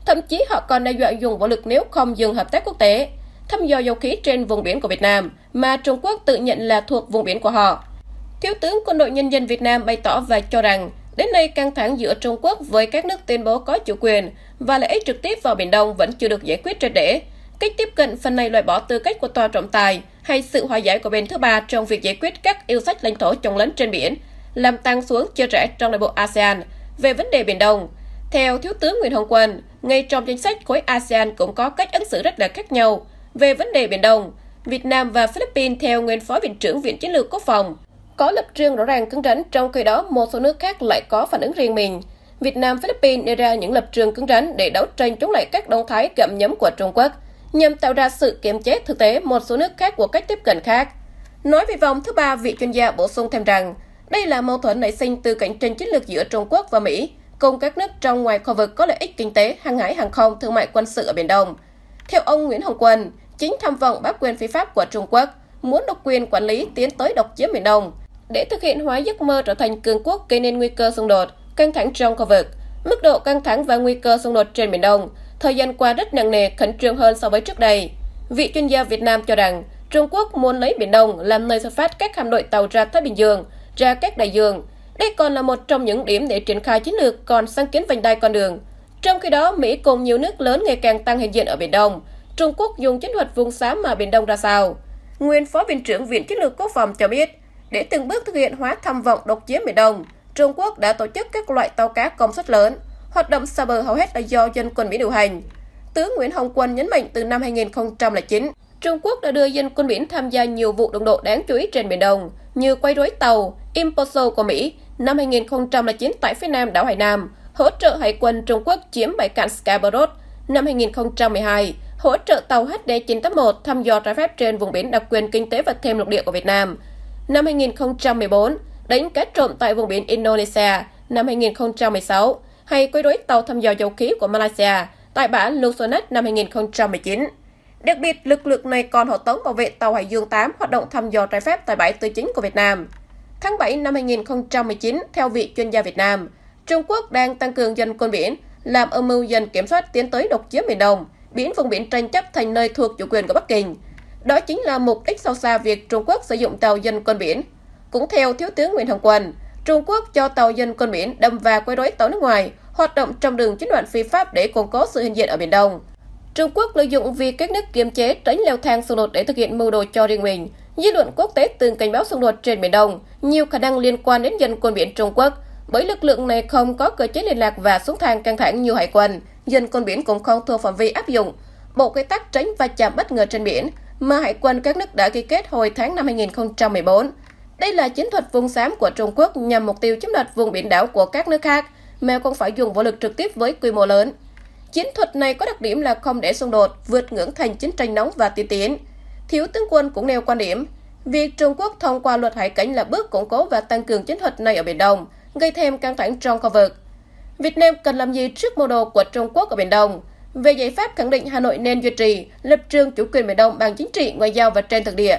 Thậm chí họ còn đe dọa dùng vũ lực nếu không dừng hợp tác quốc tế, thăm dò dầu khí trên vùng biển của Việt Nam mà Trung Quốc tự nhận là thuộc vùng biển của họ. Thiếu tướng Quân đội Nhân dân Việt Nam bày tỏ và cho rằng đến nay căng thẳng giữa Trung Quốc với các nước tuyên bố có chủ quyền và lợi ích trực tiếp vào Biển Đông vẫn chưa được giải quyết triệt để. Cách tiếp cận phần này loại bỏ tư cách của tòa trọng tài hay sự hòa giải của bên thứ ba trong việc giải quyết các yêu sách lãnh thổ chồng lấn trên biển, làm tăng xuống chia rẽ trong nội bộ ASEAN về vấn đề Biển Đông. Theo Thiếu tướng Nguyễn Hồng Quân, ngay trong danh sách khối ASEAN cũng có cách ứng xử rất là khác nhau về vấn đề Biển Đông. Việt Nam và Philippines theo nguyên phó viện trưởng Viện Chiến lược Quốc phòng có lập trường rõ ràng cứng rắn, trong khi đó một số nước khác lại có phản ứng riêng mình. Việt Nam, Philippines đưa ra những lập trường cứng rắn để đấu tranh chống lại các động thái gặm nhấm của Trung Quốc, nhằm tạo ra sự kiềm chế thực tế một số nước khác của cách tiếp cận khác. Nói về vòng thứ ba, vị chuyên gia bổ sung thêm rằng, đây là mâu thuẫn nảy sinh từ cạnh tranh chiến lược giữa Trung Quốc và Mỹ, cùng các nước trong ngoài khu vực có lợi ích kinh tế, hàng hải, hàng không, thương mại quân sự ở Biển Đông. Theo ông Nguyễn Hồng Quân, chính tham vọng bá quyền phi pháp của Trung Quốc muốn độc quyền quản lý tiến tới độc chiếm Biển Đông để thực hiện hóa giấc mơ trở thành cường quốc gây nên nguy cơ xung đột, căng thẳng trong khu vực. Mức độ căng thẳng và nguy cơ xung đột trên Biển Đông thời gian qua rất nặng nề, khẩn trương hơn so với trước đây. Vị chuyên gia Việt Nam cho rằng Trung Quốc muốn lấy Biển Đông làm nơi xuất phát các hạm đội tàu ra Thái Bình Dương, ra các đại dương. Đây còn là một trong những điểm để triển khai chiến lược còn sáng kiến vành đai con đường. Trong khi đó, Mỹ cùng nhiều nước lớn ngày càng tăng hiện diện ở Biển Đông. Trung Quốc dùng chiến thuật vùng xám mà Biển Đông ra sao? Nguyên Phó Viện trưởng Viện Chiến lược Quốc phòng cho biết, để từng bước thực hiện hóa tham vọng độc chiếm Biển Đông, Trung Quốc đã tổ chức các loại tàu cá công suất lớn. Hoạt động xa bờ hầu hết là do dân quân Mỹ điều hành. Tướng Nguyễn Hồng Quân nhấn mạnh từ năm 2009, Trung Quốc đã đưa dân quân biển tham gia nhiều vụ đụng độ đáng chú ý trên Biển Đông, như quay rối tàu Imposo của Mỹ năm 2009 tại phía nam đảo Hải Nam, hỗ trợ hải quân Trung Quốc chiếm bãi cạn Scarborough năm 2012, hỗ trợ tàu HD981 thăm dò trái phép trên vùng biển đặc quyền kinh tế và thêm lục địa của Việt Nam. Năm 2014, đánh cá trộm tại vùng biển Indonesia năm 2016, hay quấy rối tàu thăm dò dầu khí của Malaysia tại bãi Lusonet năm 2019. Đặc biệt, lực lượng này còn hộ tống bảo vệ tàu Hải Dương 8 hoạt động thăm dò trái phép tại bãi tư chính của Việt Nam. Tháng 7 năm 2019, theo vị chuyên gia Việt Nam, Trung Quốc đang tăng cường dân quân biển, làm âm mưu dần kiểm soát tiến tới độc chiếm Biển Đông, biến vùng biển tranh chấp thành nơi thuộc chủ quyền của Bắc Kinh. Đó chính là mục đích sâu xa việc Trung Quốc sử dụng tàu dân quân biển. Cũng theo Thiếu tướng Nguyễn Hồng Quân, Trung Quốc cho tàu dân quân biển đâm và quấy rối tàu nước ngoài, hoạt động trong đường chính đoạn phi pháp để củng cố sự hiện diện ở Biển Đông. Trung Quốc lợi dụng việc các nước kiềm chế tránh leo thang xung đột để thực hiện mưu đồ cho riêng mình. Dư luận quốc tế từng cảnh báo xung đột trên Biển Đông, nhiều khả năng liên quan đến dân quân biển Trung Quốc, bởi lực lượng này không có cơ chế liên lạc và xuống thang căng thẳng như hải quân, dân quân biển cũng không thuộc phạm vi áp dụng. Bộ quy tắc tránh va chạm bất ngờ trên biển mà hải quân các nước đã ký kết hồi tháng năm 2014. Đây là chiến thuật vùng xám của Trung Quốc nhằm mục tiêu chiếm đoạt vùng biển đảo của các nước khác, mà không phải dùng vũ lực trực tiếp với quy mô lớn. Chiến thuật này có đặc điểm là không để xung đột, vượt ngưỡng thành chiến tranh nóng và tiên tiến. Thiếu tướng quân cũng nêu quan điểm, việc Trung Quốc thông qua luật hải cảnh là bước củng cố và tăng cường chiến thuật này ở Biển Đông, gây thêm căng thẳng trong khu vực. Việt Nam cần làm gì trước mô đồ của Trung Quốc ở Biển Đông? Về giải pháp khẳng định Hà Nội nên duy trì lập trường chủ quyền Biển Đông bằng chính trị, ngoại giao và trên thực địa.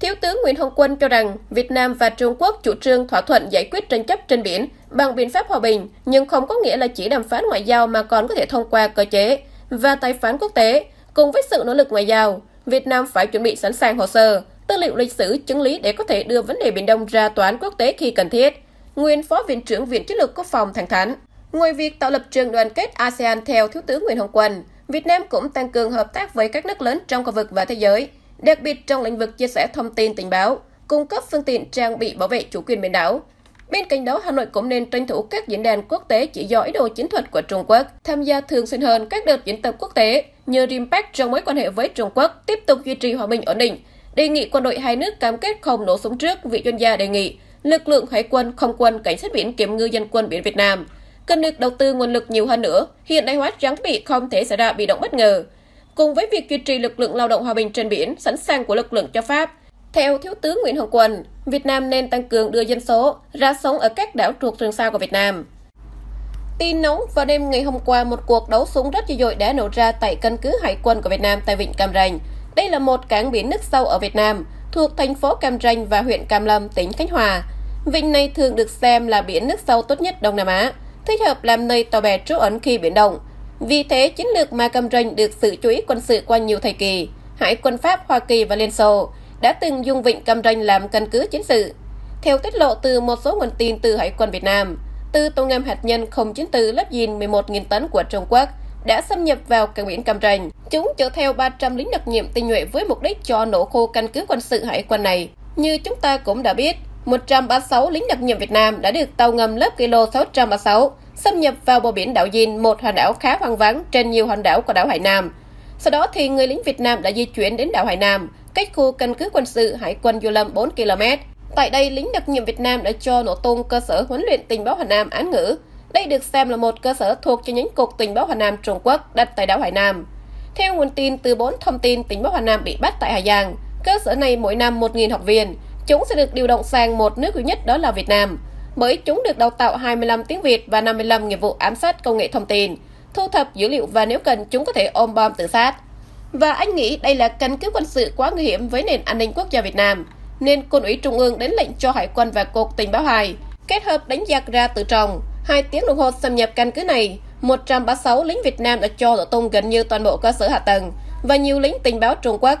Thiếu tướng Nguyễn Hồng Quân cho rằng Việt Nam và Trung Quốc chủ trương thỏa thuận giải quyết tranh chấp trên biển bằng biện pháp hòa bình, nhưng không có nghĩa là chỉ đàm phán ngoại giao mà còn có thể thông qua cơ chế và tài phán quốc tế. Cùng với sự nỗ lực ngoại giao, Việt Nam phải chuẩn bị sẵn sàng hồ sơ, tư liệu lịch sử chứng lý để có thể đưa vấn đề Biển Đông ra tòa án quốc tế khi cần thiết. Nguyên Phó Viện trưởng Viện Chiến lược Quốc phòng thẳng thắn. Ngoài việc tạo lập trường đoàn kết ASEAN theo Thiếu tướng Nguyễn Hồng Quân, Việt Nam cũng tăng cường hợp tác với các nước lớn trong khu vực và thế giới, đặc biệt trong lĩnh vực chia sẻ thông tin tình báo, cung cấp phương tiện trang bị bảo vệ chủ quyền biển đảo. Bên cạnh đó, Hà Nội cũng nên tranh thủ các diễn đàn quốc tế chỉ do ý đồ chiến thuật của Trung Quốc, tham gia thường xuyên hơn các đợt diễn tập quốc tế như RIMPAC trong mối quan hệ với Trung Quốc tiếp tục duy trì hòa bình ổn định. Đề nghị quân đội hai nước cam kết không nổ súng trước, vị chuyên gia đề nghị lực lượng hải quân, không quân, cảnh sát biển kiểm ngư dân quân biển Việt Nam cần được đầu tư nguồn lực nhiều hơn nữa, hiện đại hóa trang bị không thể xảy ra bị động bất ngờ. Cùng với việc duy trì lực lượng lao động hòa bình trên biển sẵn sàng của lực lượng cho Pháp, theo Thiếu tướng Nguyễn Hồng Quân, Việt Nam nên tăng cường đưa dân số ra sống ở các đảo thuộc Trường Sa của Việt Nam. Tin nóng vào đêm ngày hôm qua, một cuộc đấu súng rất dữ dội đã nổ ra tại căn cứ hải quân của Việt Nam tại Vịnh Cam Ranh. Đây là một cảng biển nước sâu ở Việt Nam, thuộc thành phố Cam Ranh và huyện Cam Lâm, tỉnh Khánh Hòa. Vịnh này thường được xem là biển nước sâu tốt nhất Đông Nam Á, thích hợp làm nơi tàu bè trú ẩn khi biển động. Vì thế, chiến lược mà Cam Ranh được sự chú ý quân sự qua nhiều thời kỳ. Hải quân Pháp, Hoa Kỳ và Liên Xô đã từng dùng vịnh Cam Ranh làm căn cứ chiến sự. Theo tiết lộ từ một số nguồn tin từ Hải quân Việt Nam, từ tàu ngầm hạt nhân 094 lớp dìn 11.000 tấn của Trung Quốc đã xâm nhập vào cảng biển Cam Ranh. Chúng chở theo 300 lính đặc nhiệm tinh nhuệ với mục đích cho nổ khô căn cứ quân sự hải quân này. Như chúng ta cũng đã biết, 136 lính đặc nhiệm Việt Nam đã được tàu ngầm lớp kilo 636 xâm nhập vào bờ biển đảo Jin, một hòn đảo khá hoang vắng trên nhiều hòn đảo của đảo Hải Nam. Sau đó thì người lính Việt Nam đã di chuyển đến đảo Hải Nam, cách khu căn cứ quân sự Hải quân Du Lâm 4 km. Tại đây, lính đặc nhiệm Việt Nam đã cho nổ tung cơ sở huấn luyện tình báo Hà Nam án ngữ. Đây được xem là một cơ sở thuộc cho nhánh cục tình báo Hà Nam Trung Quốc đặt tại đảo Hải Nam. Theo nguồn tin từ bốn thông tin tình báo Hà Nam bị bắt tại Hà Giang, cơ sở này mỗi năm 1.000 học viên, chúng sẽ được điều động sang một nước duy nhất đó là Việt Nam. Bởi chúng được đào tạo 25 tiếng Việt và 55 nghiệp vụ ám sát công nghệ thông tin, thu thập dữ liệu và nếu cần chúng có thể ôm bom tự sát. Và anh nghĩ đây là căn cứ quân sự quá nguy hiểm với nền an ninh quốc gia Việt Nam, nên quân ủy Trung ương đến lệnh cho Hải quân và Cục Tình báo Hài kết hợp đánh giặc ra từ trong. Hai tiếng đồng hồ xâm nhập căn cứ này, 136 lính Việt Nam đã cho tổ tung gần như toàn bộ cơ sở hạ tầng và nhiều lính tình báo Trung Quốc.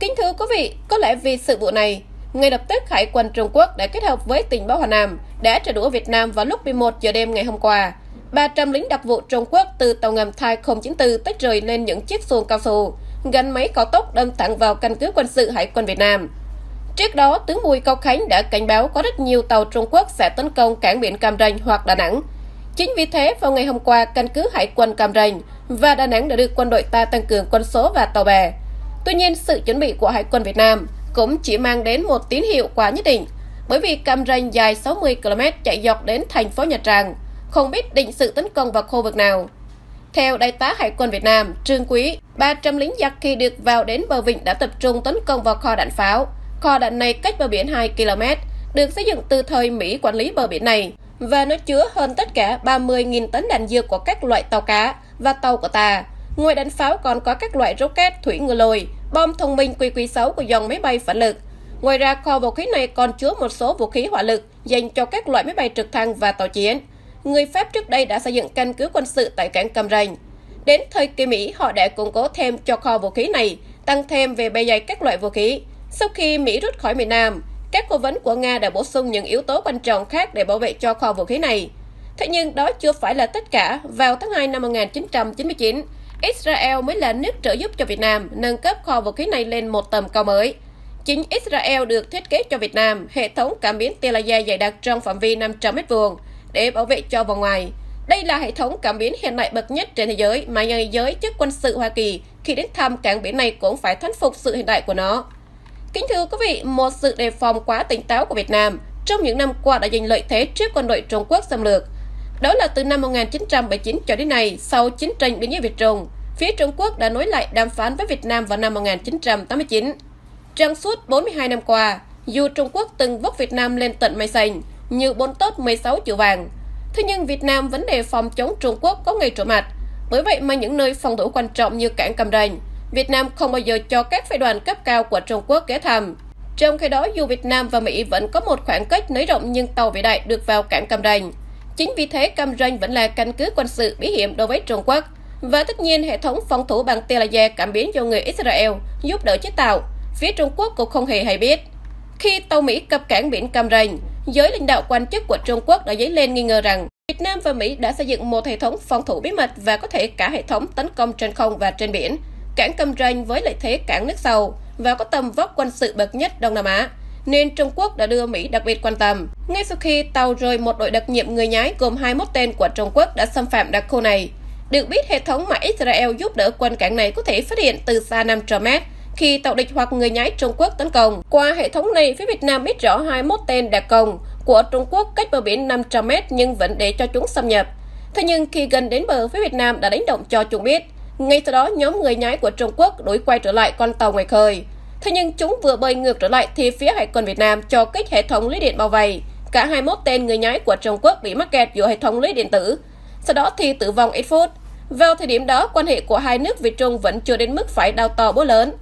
Kính thưa quý vị, có lẽ vì sự vụ này, ngay lập tức Hải quân Trung Quốc đã kết hợp với tình báo Hà Nam đã trả đũa Việt Nam vào lúc 11 giờ đêm ngày hôm qua. 300 lính đặc vụ Trung Quốc từ tàu ngầm Thai 094 tách rời lên những chiếc xuồng cao su, gắn máy cao tốc đâm thẳng vào căn cứ quân sự Hải quân Việt Nam. Trước đó, tướng Bùi Cao Khánh đã cảnh báo có rất nhiều tàu Trung Quốc sẽ tấn công cảng biển Cam Ranh hoặc Đà Nẵng. Chính vì thế, vào ngày hôm qua, căn cứ Hải quân Cam Ranh và Đà Nẵng đã được quân đội ta tăng cường quân số và tàu bè. Tuy nhiên, sự chuẩn bị của Hải quân Việt Nam cũng chỉ mang đến một tín hiệu quả nhất định, bởi vì Cam Ranh dài 60 km chạy dọc đến thành phố Nhà Trang, không biết định sự tấn công vào khu vực nào. Theo Đại tá Hải quân Việt Nam, Trương Quý, 300 lính giặc khi được vào đến bờ vịnh đã tập trung tấn công vào kho đạn pháo. Kho đạn này cách bờ biển 2 km, được xây dựng từ thời Mỹ quản lý bờ biển này và nó chứa hơn tất cả 30.000 tấn đạn dược của các loại tàu cá, và tàu của ta. Ngoài đạn pháo còn có các loại rocket thủy ngư lôi, bom thông minh QQ-6 của dòng máy bay phản lực. Ngoài ra, kho vũ khí này còn chứa một số vũ khí hỏa lực dành cho các loại máy bay trực thăng và tàu chiến. Người Pháp trước đây đã xây dựng căn cứ quân sự tại cảng Cam Ranh. Đến thời kỳ Mỹ, họ đã củng cố thêm cho kho vũ khí này, tăng thêm về bề dày các loại vũ khí. Sau khi Mỹ rút khỏi miền Nam, các cố vấn của Nga đã bổ sung những yếu tố quan trọng khác để bảo vệ cho kho vũ khí này. Thế nhưng đó chưa phải là tất cả. Vào tháng 2 năm 1999, Israel mới là nước trợ giúp cho Việt Nam nâng cấp kho vũ khí này lên một tầm cao mới. Chính Israel được thiết kế cho Việt Nam hệ thống cảm biến tia laser dày đặc trong phạm vi 500 m2 để bảo vệ cho vòng ngoài. Đây là hệ thống cảm biến hiện đại bậc nhất trên thế giới mà nhà giới chức quân sự Hoa Kỳ khi đến thăm cảng biển này cũng phải thán phục sự hiện đại của nó. Kính thưa quý vị, một sự đề phòng quá tỉnh táo của Việt Nam trong những năm qua đã giành lợi thế trước quân đội Trung Quốc xâm lược. Đó là từ năm 1979 cho đến nay, sau chiến tranh biên giới Việt Trung, phía Trung Quốc đã nối lại đàm phán với Việt Nam vào năm 1989. Trong suốt 42 năm qua, dù Trung Quốc từng vốc Việt Nam lên tận mây xanh như bốn tốt 16 triệu vàng, thế nhưng Việt Nam vấn đề phòng chống Trung Quốc có ngày trở mặt. Bởi vậy mà những nơi phòng thủ quan trọng như cảng Cam Ranh, Việt Nam không bao giờ cho các phái đoàn cấp cao của Trung Quốc ghé thăm. Trong khi đó, dù Việt Nam và Mỹ vẫn có một khoảng cách nới rộng nhưng tàu vĩ đại được vào cảng Cam Ranh. Chính vì thế Cam Ranh vẫn là căn cứ quân sự bí hiểm đối với Trung Quốc. Và tất nhiên hệ thống phòng thủ bằng tia laser cảm biến do người Israel giúp đỡ chế tạo, phía Trung Quốc cũng không hề hay biết. Khi tàu Mỹ cập cảng biển Cam Ranh, giới lãnh đạo quan chức của Trung Quốc đã dấy lên nghi ngờ rằng Việt Nam và Mỹ đã xây dựng một hệ thống phòng thủ bí mật và có thể cả hệ thống tấn công trên không và trên biển. Cảng Cam Ranh với lợi thế cảng nước sâu và có tầm vóc quân sự bậc nhất Đông Nam Á, nên Trung Quốc đã đưa Mỹ đặc biệt quan tâm. Ngay sau khi tàu rời một đội đặc nhiệm người nhái gồm 21 tên của Trung Quốc đã xâm phạm đặc khu này, được biết hệ thống mà Israel giúp đỡ quân cảng này có thể phát hiện từ xa 500 mét khi tàu địch hoặc người nhái Trung Quốc tấn công. Qua hệ thống này, phía Việt Nam biết rõ 21 tên đặc công của Trung Quốc cách bờ biển 500 mét nhưng vẫn để cho chúng xâm nhập. Thế nhưng khi gần đến bờ, phía Việt Nam đã đánh động cho chúng biết. Ngay sau đó, nhóm người nhái của Trung Quốc đuổi quay trở lại con tàu ngoài khơi. Thế nhưng chúng vừa bơi ngược trở lại thì phía Hải quân Việt Nam cho kích hệ thống lưới điện bao vây. Cả 21 tên người nhái của Trung Quốc bị mắc kẹt giữa hệ thống lưới điện tử. Sau đó thì tử vong ít phút. Vào thời điểm đó, quan hệ của hai nước Việt Trung vẫn chưa đến mức phải đau to bố lớn.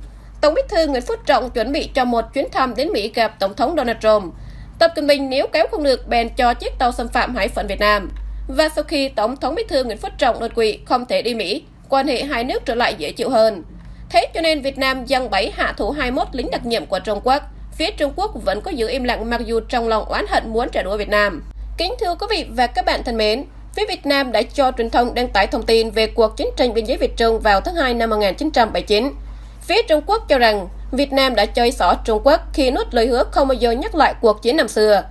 Tổng bí thư Nguyễn Phú Trọng chuẩn bị cho một chuyến thăm đến Mỹ gặp Tổng thống Donald Trump. Tập Cận Bình nếu kéo không được bèn cho chiếc tàu xâm phạm hải phận Việt Nam. Và sau khi Tổng thống bí thư Nguyễn Phú Trọng đột quỵ không thể đi Mỹ, quan hệ hai nước trở lại dễ chịu hơn. Thế cho nên Việt Nam dâng bẫy hạ thủ 21 lính đặc nhiệm của Trung Quốc. Phía Trung Quốc vẫn có giữ im lặng mặc dù trong lòng oán hận muốn trả đũa Việt Nam. Kính thưa quý vị và các bạn thân mến, phía Việt Nam đã cho truyền thông đăng tải thông tin về cuộc chiến tranh biên giới Việt Trung vào tháng 2 năm 1979. Phía Trung Quốc cho rằng Việt Nam đã chơi xỏ Trung Quốc khi nuốt lời hứa không bao giờ nhắc lại cuộc chiến năm xưa.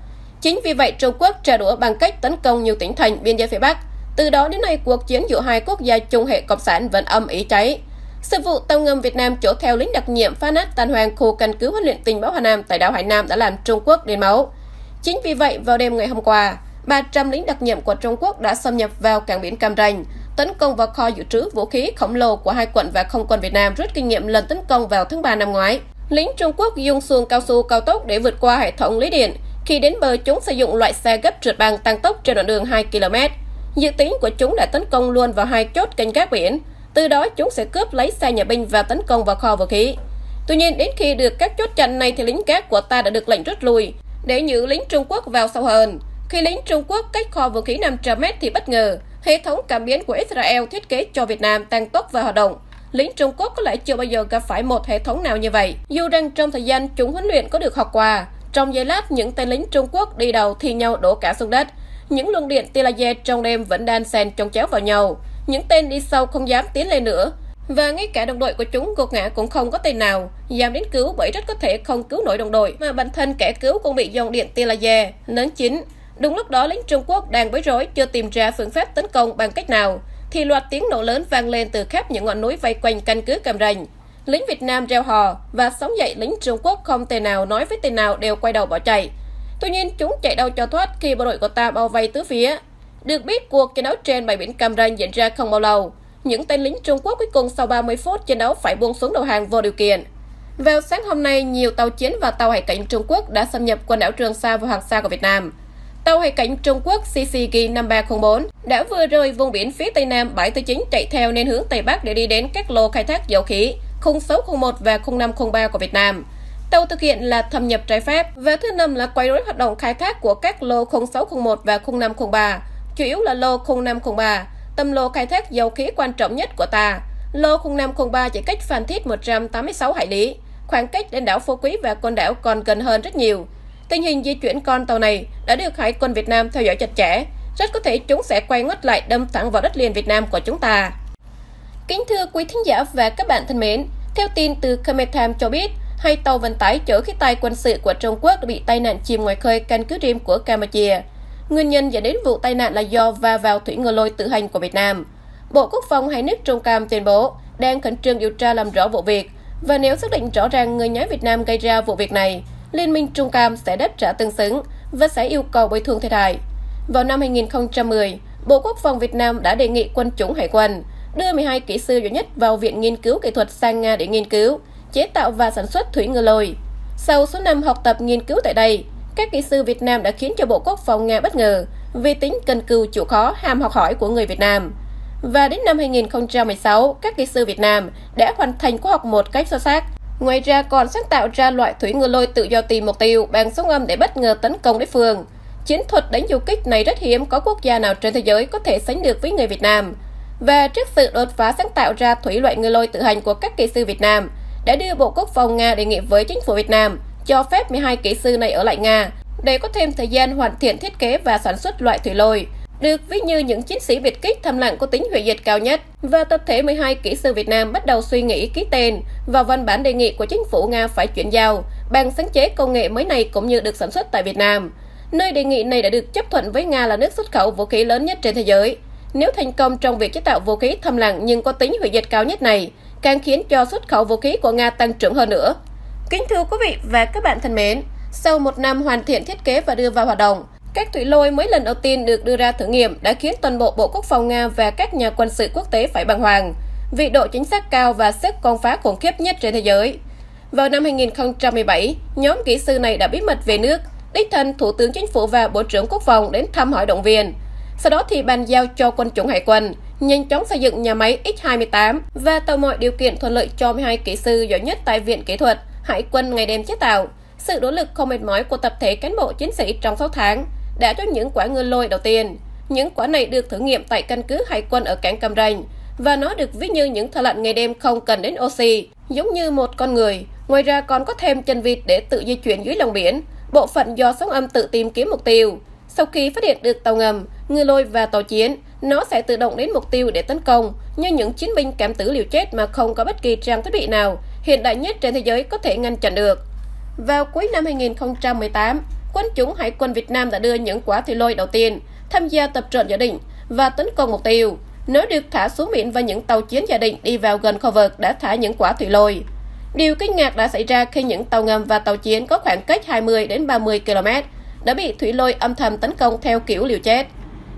Chính vì vậy Trung Quốc trả đũa bằng cách tấn công nhiều tỉnh thành biên giới phía Bắc. Từ đó đến nay cuộc chiến giữa hai quốc gia chung hệ cộng sản vẫn âm ỉ cháy. Sự vụ tàu ngầm Việt Nam chỗ theo lính đặc nhiệm phá nát tàn hoàng khu căn cứ huấn luyện tình báo Hà Nam tại đảo Hải Nam đã làm Trung Quốc đến máu. Chính vì vậy, vào đêm ngày hôm qua, 300 lính đặc nhiệm của Trung Quốc đã xâm nhập vào cảng biển Cam Ranh, tấn công vào kho dự trữ vũ khí khổng lồ của hai quận và không quân Việt Nam rút kinh nghiệm lần tấn công vào tháng 3 năm ngoái. Lính Trung Quốc dùng xuồng cao su cao tốc để vượt qua hệ thống lưới điện. Khi đến bờ, chúng sử dụng loại xe gấp trượt băng tăng tốc trên đoạn đường 2 km. Dự tính của chúng đã tấn công luôn vào hai chốt canh gác biển. Từ đó chúng sẽ cướp lấy xe nhà binh và tấn công vào kho vũ khí. Tuy nhiên, đến khi được các chốt chặn này thì lính gác của ta đã được lệnh rút lui để nhử lính Trung Quốc vào sâu hơn. Khi lính Trung Quốc cách kho vũ khí 500 m thì bất ngờ, hệ thống cảm biến của Israel thiết kế cho Việt Nam tăng tốc và hoạt động. Lính Trung Quốc có lẽ chưa bao giờ gặp phải một hệ thống nào như vậy. Dù rằng trong thời gian chúng huấn luyện có được học qua, trong giây lát những tên lính Trung Quốc đi đầu thi nhau đổ cả xuống đất. Những luồng điện tia laser trong đêm vẫn đan xen chồng chéo vào nhau. Những tên đi sau không dám tiến lên nữa. Và ngay cả đồng đội của chúng gục ngã cũng không có tên nào dám đến cứu bởi rất có thể không cứu nổi đồng đội mà bản thân kẻ cứu cũng bị dòng điện tia laser nấn chín. Đúng lúc đó lính Trung Quốc đang bối rối chưa tìm ra phương pháp tấn công bằng cách nào, thì loạt tiếng nổ lớn vang lên từ khắp những ngọn núi vây quanh căn cứ Cam Ranh. Lính Việt Nam reo hò và sóng dậy lính Trung Quốc không tên nào nói với tên nào đều quay đầu bỏ chạy. Tuy nhiên chúng chạy đâu cho thoát khi bộ đội của ta bao vây tứ phía. Được biết cuộc chiến đấu trên bãi biển Cam Ranh diễn ra không bao lâu. Những tên lính Trung Quốc cuối cùng sau 30 phút chiến đấu phải buông xuống đầu hàng vô điều kiện. Vào sáng hôm nay, nhiều tàu chiến và tàu hải cảnh Trung Quốc đã xâm nhập quần đảo Trường Sa và Hoàng Sa của Việt Nam. Tàu hải cảnh Trung Quốc CCG 5304 đã vừa rời vùng biển phía tây nam bãi tư chính chạy theo nên hướng tây bắc để đi đến các lô khai thác dầu khí 0601 và 0503 của Việt Nam. Tàu thực hiện là thâm nhập trái phép và thứ năm là quay rối hoạt động khai thác của các lô 0601 và 0503, chủ yếu là lô 0503, tâm lô khai thác dầu khí quan trọng nhất của ta. Lô 0503 chỉ cách Phan Thiết 186 hải lý, khoảng cách đến đảo Phú Quý và con đảo còn gần hơn rất nhiều. Tình hình di chuyển con tàu này đã được Hải quân Việt Nam theo dõi chặt chẽ, rất có thể chúng sẽ quay ngất lại đâm thẳng vào đất liền Việt Nam của chúng ta. Kính thưa quý thính giả và các bạn thân mến, theo tin từ Khmer Time cho biết, hai tàu vận tải chở khí tài quân sự của Trung Quốc đã bị tai nạn chìm ngoài khơi căn cứ riêng của Campuchia. Nguyên nhân dẫn đến vụ tai nạn là do va vào thủy ngư lôi tự hành của Việt Nam. Bộ Quốc phòng hai nước Trung Cam tuyên bố đang khẩn trương điều tra làm rõ vụ việc và nếu xác định rõ ràng người nhái Việt Nam gây ra vụ việc này, Liên minh Trung Cam sẽ đáp trả tương xứng và sẽ yêu cầu bồi thường thiệt hại. Vào năm 2010, Bộ Quốc phòng Việt Nam đã đề nghị quân chủng hải quân đưa 12 kỹ sư duy nhất vào Viện Nghiên cứu Kỹ thuật sang Nga để nghiên cứu, chế tạo và sản xuất thủy ngư lôi. Sau số năm học tập nghiên cứu tại đây, các kỹ sư Việt Nam đã khiến cho Bộ Quốc phòng Nga bất ngờ vì tính cần cù chịu khó ham học hỏi của người Việt Nam. Và đến năm 2016, các kỹ sư Việt Nam đã hoàn thành khóa học một cách xuất sắc. Ngoài ra còn sáng tạo ra loại thủy ngư lôi tự do tìm mục tiêu bằng sóng âm để bất ngờ tấn công đối phương. Chiến thuật đánh du kích này rất hiếm có quốc gia nào trên thế giới có thể sánh được với người Việt Nam. Và trước sự đột phá sáng tạo ra thủy loại ngư lôi tự hành của các kỹ sư Việt Nam, đã đưa Bộ Quốc phòng Nga đề nghị với chính phủ Việt Nam cho phép 12 kỹ sư này ở lại Nga để có thêm thời gian hoàn thiện thiết kế và sản xuất loại thủy lôi, được ví như những chiến sĩ biệt kích thầm lặng có tính hủy diệt cao nhất và tập thể 12 kỹ sư Việt Nam bắt đầu suy nghĩ ký tên vào văn bản đề nghị của chính phủ Nga phải chuyển giao bằng sáng chế công nghệ mới này cũng như được sản xuất tại Việt Nam. Nơi đề nghị này đã được chấp thuận với Nga là nước xuất khẩu vũ khí lớn nhất trên thế giới. Nếu thành công trong việc chế tạo vũ khí thầm lặng nhưng có tính hủy diệt cao nhất này, càng khiến cho xuất khẩu vũ khí của Nga tăng trưởng hơn nữa. Kính thưa quý vị và các bạn thân mến, sau một năm hoàn thiện thiết kế và đưa vào hoạt động, các thủy lôi mới lần đầu tiên được đưa ra thử nghiệm đã khiến toàn bộ Bộ Quốc phòng Nga và các nhà quân sự quốc tế phải bàng hoàng vì độ chính xác cao và sức công phá khủng khiếp nhất trên thế giới. Vào năm 2017, nhóm kỹ sư này đã bí mật về nước, đích thân Thủ tướng Chính phủ và Bộ trưởng Quốc phòng đến thăm hỏi động viên. Sau đó thì bàn giao cho quân chủng hải quân, nhanh chóng xây dựng nhà máy X-28 và tạo mọi điều kiện thuận lợi cho 12 kỹ sư giỏi nhất tại Viện Kỹ thuật Hải quân ngày đêm chế tạo. Sự nỗ lực không mệt mỏi của tập thể cán bộ chiến sĩ trong 6 tháng đã cho những quả ngư lôi đầu tiên. Những quả này được thử nghiệm tại căn cứ hải quân ở cảng Cam Ranh và nó được ví như những thợ lặn ngày đêm không cần đến oxy, giống như một con người. Ngoài ra còn có thêm chân vịt để tự di chuyển dưới lòng biển, bộ phận do sóng âm tự tìm kiếm mục tiêu. Sau khi phát hiện được tàu ngầm, ngư lôi và tàu chiến, nó sẽ tự động đến mục tiêu để tấn công, như những chiến binh cảm tử liều chết mà không có bất kỳ trang thiết bị nào hiện đại nhất trên thế giới có thể ngăn chặn được. Vào cuối năm 2018, quân chủng Hải quân Việt Nam đã đưa những quả thủy lôi đầu tiên tham gia tập trận giả định và tấn công mục tiêu. Nếu được thả xuống biển và những tàu chiến giả định đi vào gần khu vực đã thả những quả thủy lôi. Điều kinh ngạc đã xảy ra khi những tàu ngầm và tàu chiến có khoảng cách 20 đến 30 km đã bị thủy lôi âm thầm tấn công theo kiểu liều chết.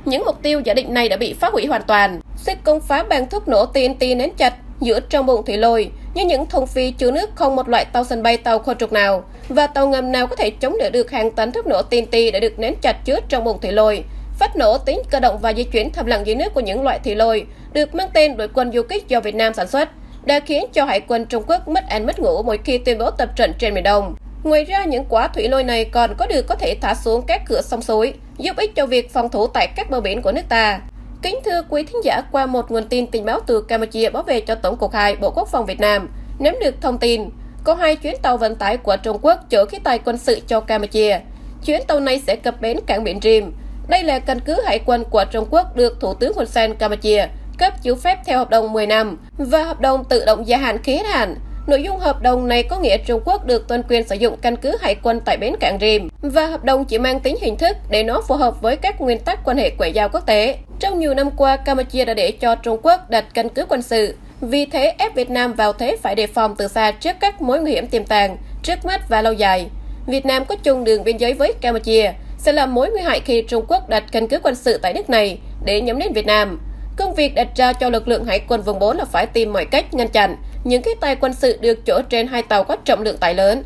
Những mục tiêu giả định này đã bị phá hủy hoàn toàn. Sức công phá bằng thuốc nổ TNT nến chặt giữa trong bụng thủy lôi như những thùng phi chứa nước không một loại tàu sân bay tàu khô trục nào và tàu ngầm nào có thể chống đỡ được hàng tấn thuốc nổ TNT đã được nén chặt chứa trong bụng thủy lôi. Phát nổ tính cơ động và di chuyển thầm lặng dưới nước của những loại thủy lôi được mang tên đội quân du kích do Việt Nam sản xuất đã khiến cho Hải quân Trung Quốc mất ăn mất ngủ mỗi khi tuyên bố tập trận trên Biển Đông. Ngoài ra, những quả thủy lôi này còn có được có thể thả xuống các cửa sông suối, giúp ích cho việc phòng thủ tại các bờ biển của nước ta. Kính thưa quý thính giả, qua một nguồn tin tình báo từ Campuchia báo về cho Tổng cục 2 Bộ Quốc phòng Việt Nam, nắm được thông tin có hai chuyến tàu vận tải của Trung Quốc chở khí tài quân sự cho Campuchia. Chuyến tàu này sẽ cập bến cảng biển Rim. Đây là căn cứ hải quân của Trung Quốc được Thủ tướng Hun Sen Campuchia cấp chiếu phép theo hợp đồng 10 năm và hợp đồng tự động gia hạn khi hết hạn. Nội dung hợp đồng này có nghĩa Trung Quốc được toàn quyền sử dụng căn cứ hải quân tại bến cảng Rìm và hợp đồng chỉ mang tính hình thức để nó phù hợp với các nguyên tắc quan hệ ngoại giao quốc tế. Trong nhiều năm qua, Campuchia đã để cho Trung Quốc đặt căn cứ quân sự, vì thế ép Việt Nam vào thế phải đề phòng từ xa trước các mối nguy hiểm tiềm tàng, trước mắt và lâu dài. Việt Nam có chung đường biên giới với Campuchia, sẽ là mối nguy hại khi Trung Quốc đặt căn cứ quân sự tại nước này để nhắm đến Việt Nam. Công việc đặt ra cho lực lượng hải quân vùng 4 là phải tìm mọi cách ngăn chặn những cái tay quân sự được chỗ trên hai tàu có trọng lượng tải lớn.